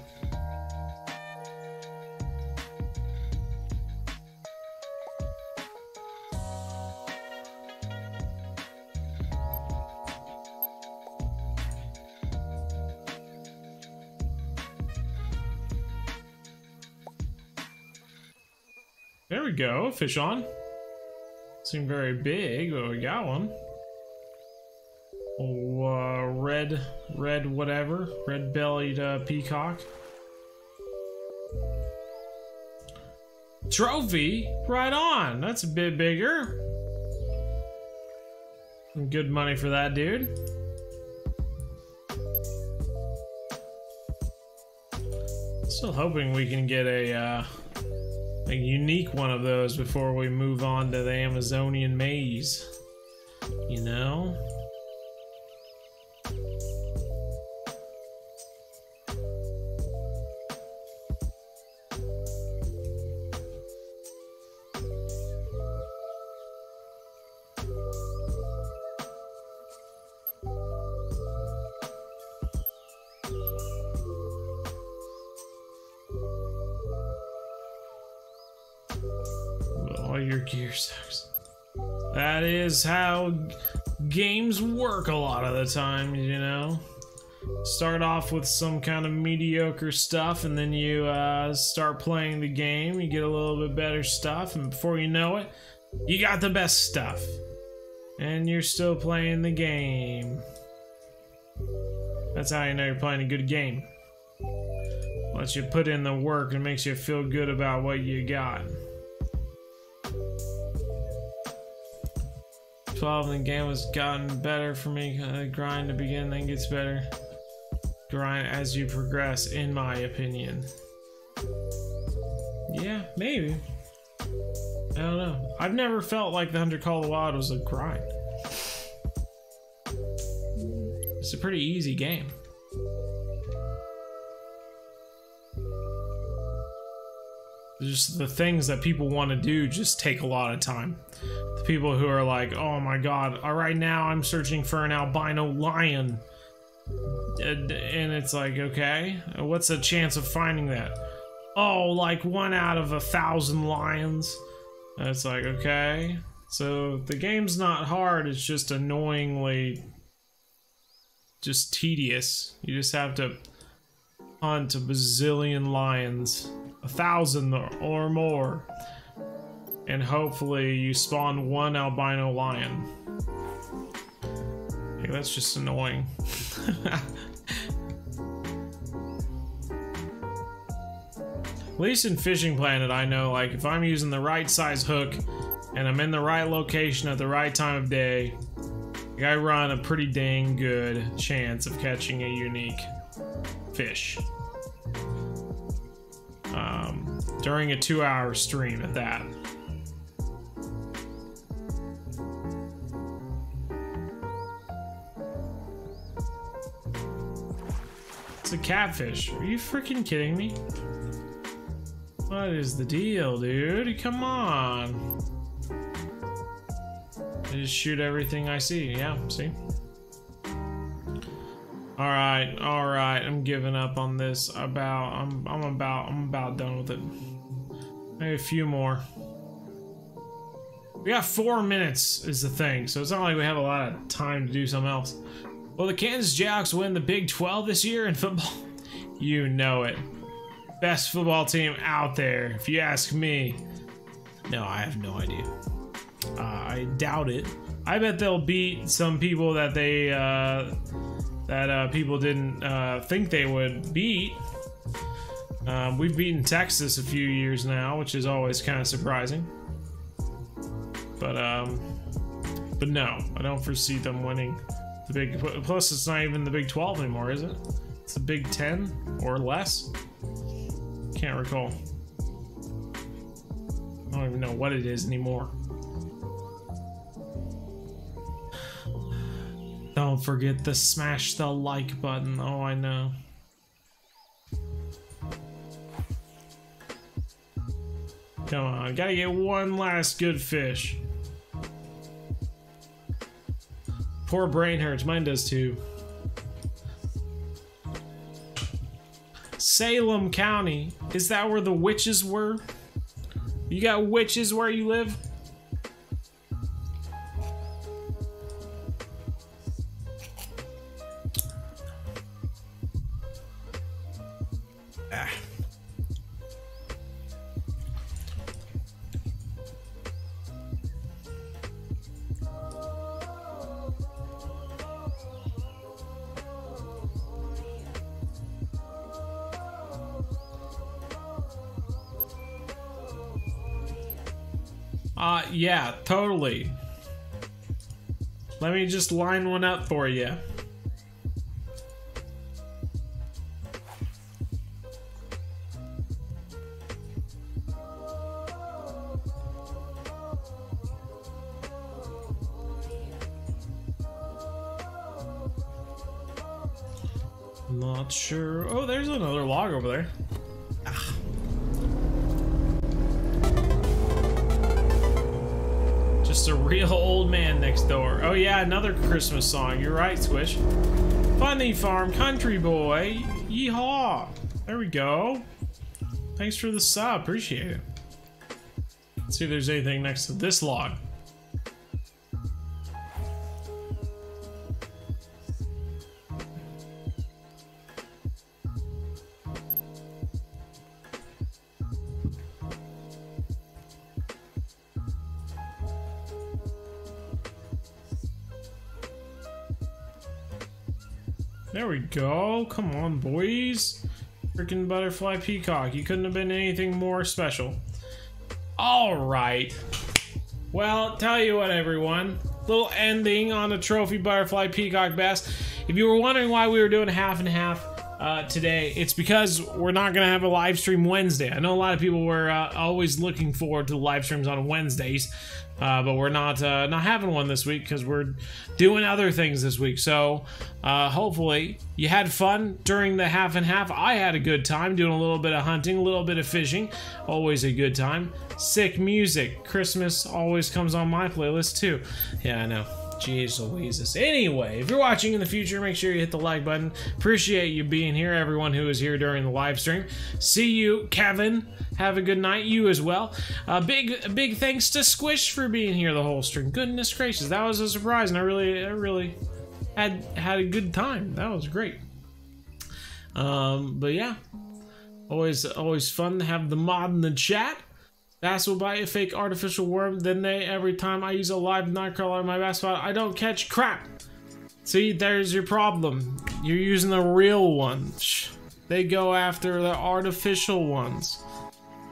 Speaker 1: There we go, fish on. Seem very big, but we got one. Red, red whatever, red-bellied uh, peacock. Trophy? Right on, that's a bit bigger. Good money for that dude. Still hoping we can get a, uh, a unique one of those before we move on to the Amazonian maze. You know? Gear sucks. That is how games work a lot of the time, you know? Start off with some kind of mediocre stuff, and then you uh, start playing the game, you get a little bit better stuff, and before you know it, you got the best stuff. And you're still playing the game. That's how you know you're playing a good game. lets you put in the work and makes you feel good about what you got. 12 and the game has gotten better for me. Uh, grind to begin, then gets better. Grind as you progress, in my opinion. Yeah, maybe. I don't know. I've never felt like the Hunter Call of the Wild was a grind. It's a pretty easy game. Just the things that people want to do just take a lot of time. The people who are like, oh my god, all right now I'm searching for an albino lion. And it's like, okay, what's the chance of finding that? Oh, like one out of a thousand lions. And it's like, okay. So the game's not hard, it's just annoyingly just tedious. You just have to hunt a bazillion lions, a thousand or more, and hopefully you spawn one albino lion. Okay, that's just annoying. At least in Fishing Planet, I know, like, if I'm using the right size hook and I'm in the right location at the right time of day, I run a pretty dang good chance of catching a unique fish. Um, during a two hour stream at that. It's a catfish. Are you freaking kidding me? What is the deal, dude? Come on. I just shoot everything I see. Yeah, see? Alright, alright, I'm giving up on this. About I'm I'm about I'm about done with it. Maybe a few more. We got four minutes is the thing, so it's not like we have a lot of time to do something else. Will the Kansas Jayhawks win the Big 12 this year in football? you know it. Best football team out there, if you ask me. No, I have no idea. Uh, I doubt it. I bet they'll beat some people that they uh, that uh, people didn't uh, think they would beat. Um, we've beaten Texas a few years now, which is always kind of surprising. But um, but no, I don't foresee them winning the big. Plus, it's not even the Big 12 anymore, is it? It's the Big 10 or less. Can't recall. I don't even know what it is anymore. Don't forget to smash the like button. Oh, I know. Come on, gotta get one last good fish. Poor brain hurts, mine does too. Salem County, is that where the witches were? You got witches where you live? Let me just line one up for you. Song. You're right, Squish. Funny Farm Country Boy. Yeehaw. There we go. Thanks for the sub. Appreciate it. Let's see if there's anything next to this log. Go. Come on, boys. Freaking butterfly peacock. You couldn't have been anything more special. All right. Well, tell you what, everyone. Little ending on the trophy butterfly peacock bass. If you were wondering why we were doing half and half uh, today, it's because we're not going to have a live stream Wednesday. I know a lot of people were uh, always looking forward to live streams on Wednesdays, uh, but we're not uh, not having one this week because we're doing other things this week. So uh, hopefully you had fun during the half and half. I had a good time doing a little bit of hunting, a little bit of fishing. Always a good time. Sick music. Christmas always comes on my playlist too. Yeah, I know. Jeez Louises. Anyway, if you're watching in the future, make sure you hit the like button. Appreciate you being here, everyone who is here during the live stream. See you, Kevin. Have a good night. You as well. Uh, big, big thanks to Squish for being here the whole stream. Goodness gracious, that was a surprise, and I really, I really had had a good time. That was great. Um, but yeah, always, always fun to have the mod in the chat. Bass will bite a fake artificial worm, then they every time I use a live nightcrawler on my bass spot, I don't catch crap. See, there's your problem. You're using the real ones. They go after the artificial ones.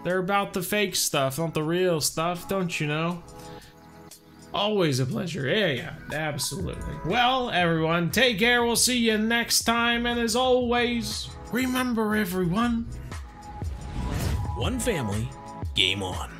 Speaker 1: They're about the fake stuff, not the real stuff, don't you know? Always a pleasure. Yeah, yeah, absolutely. Well, everyone, take care. We'll see you next time. And as always, remember, everyone.
Speaker 3: One family, game on.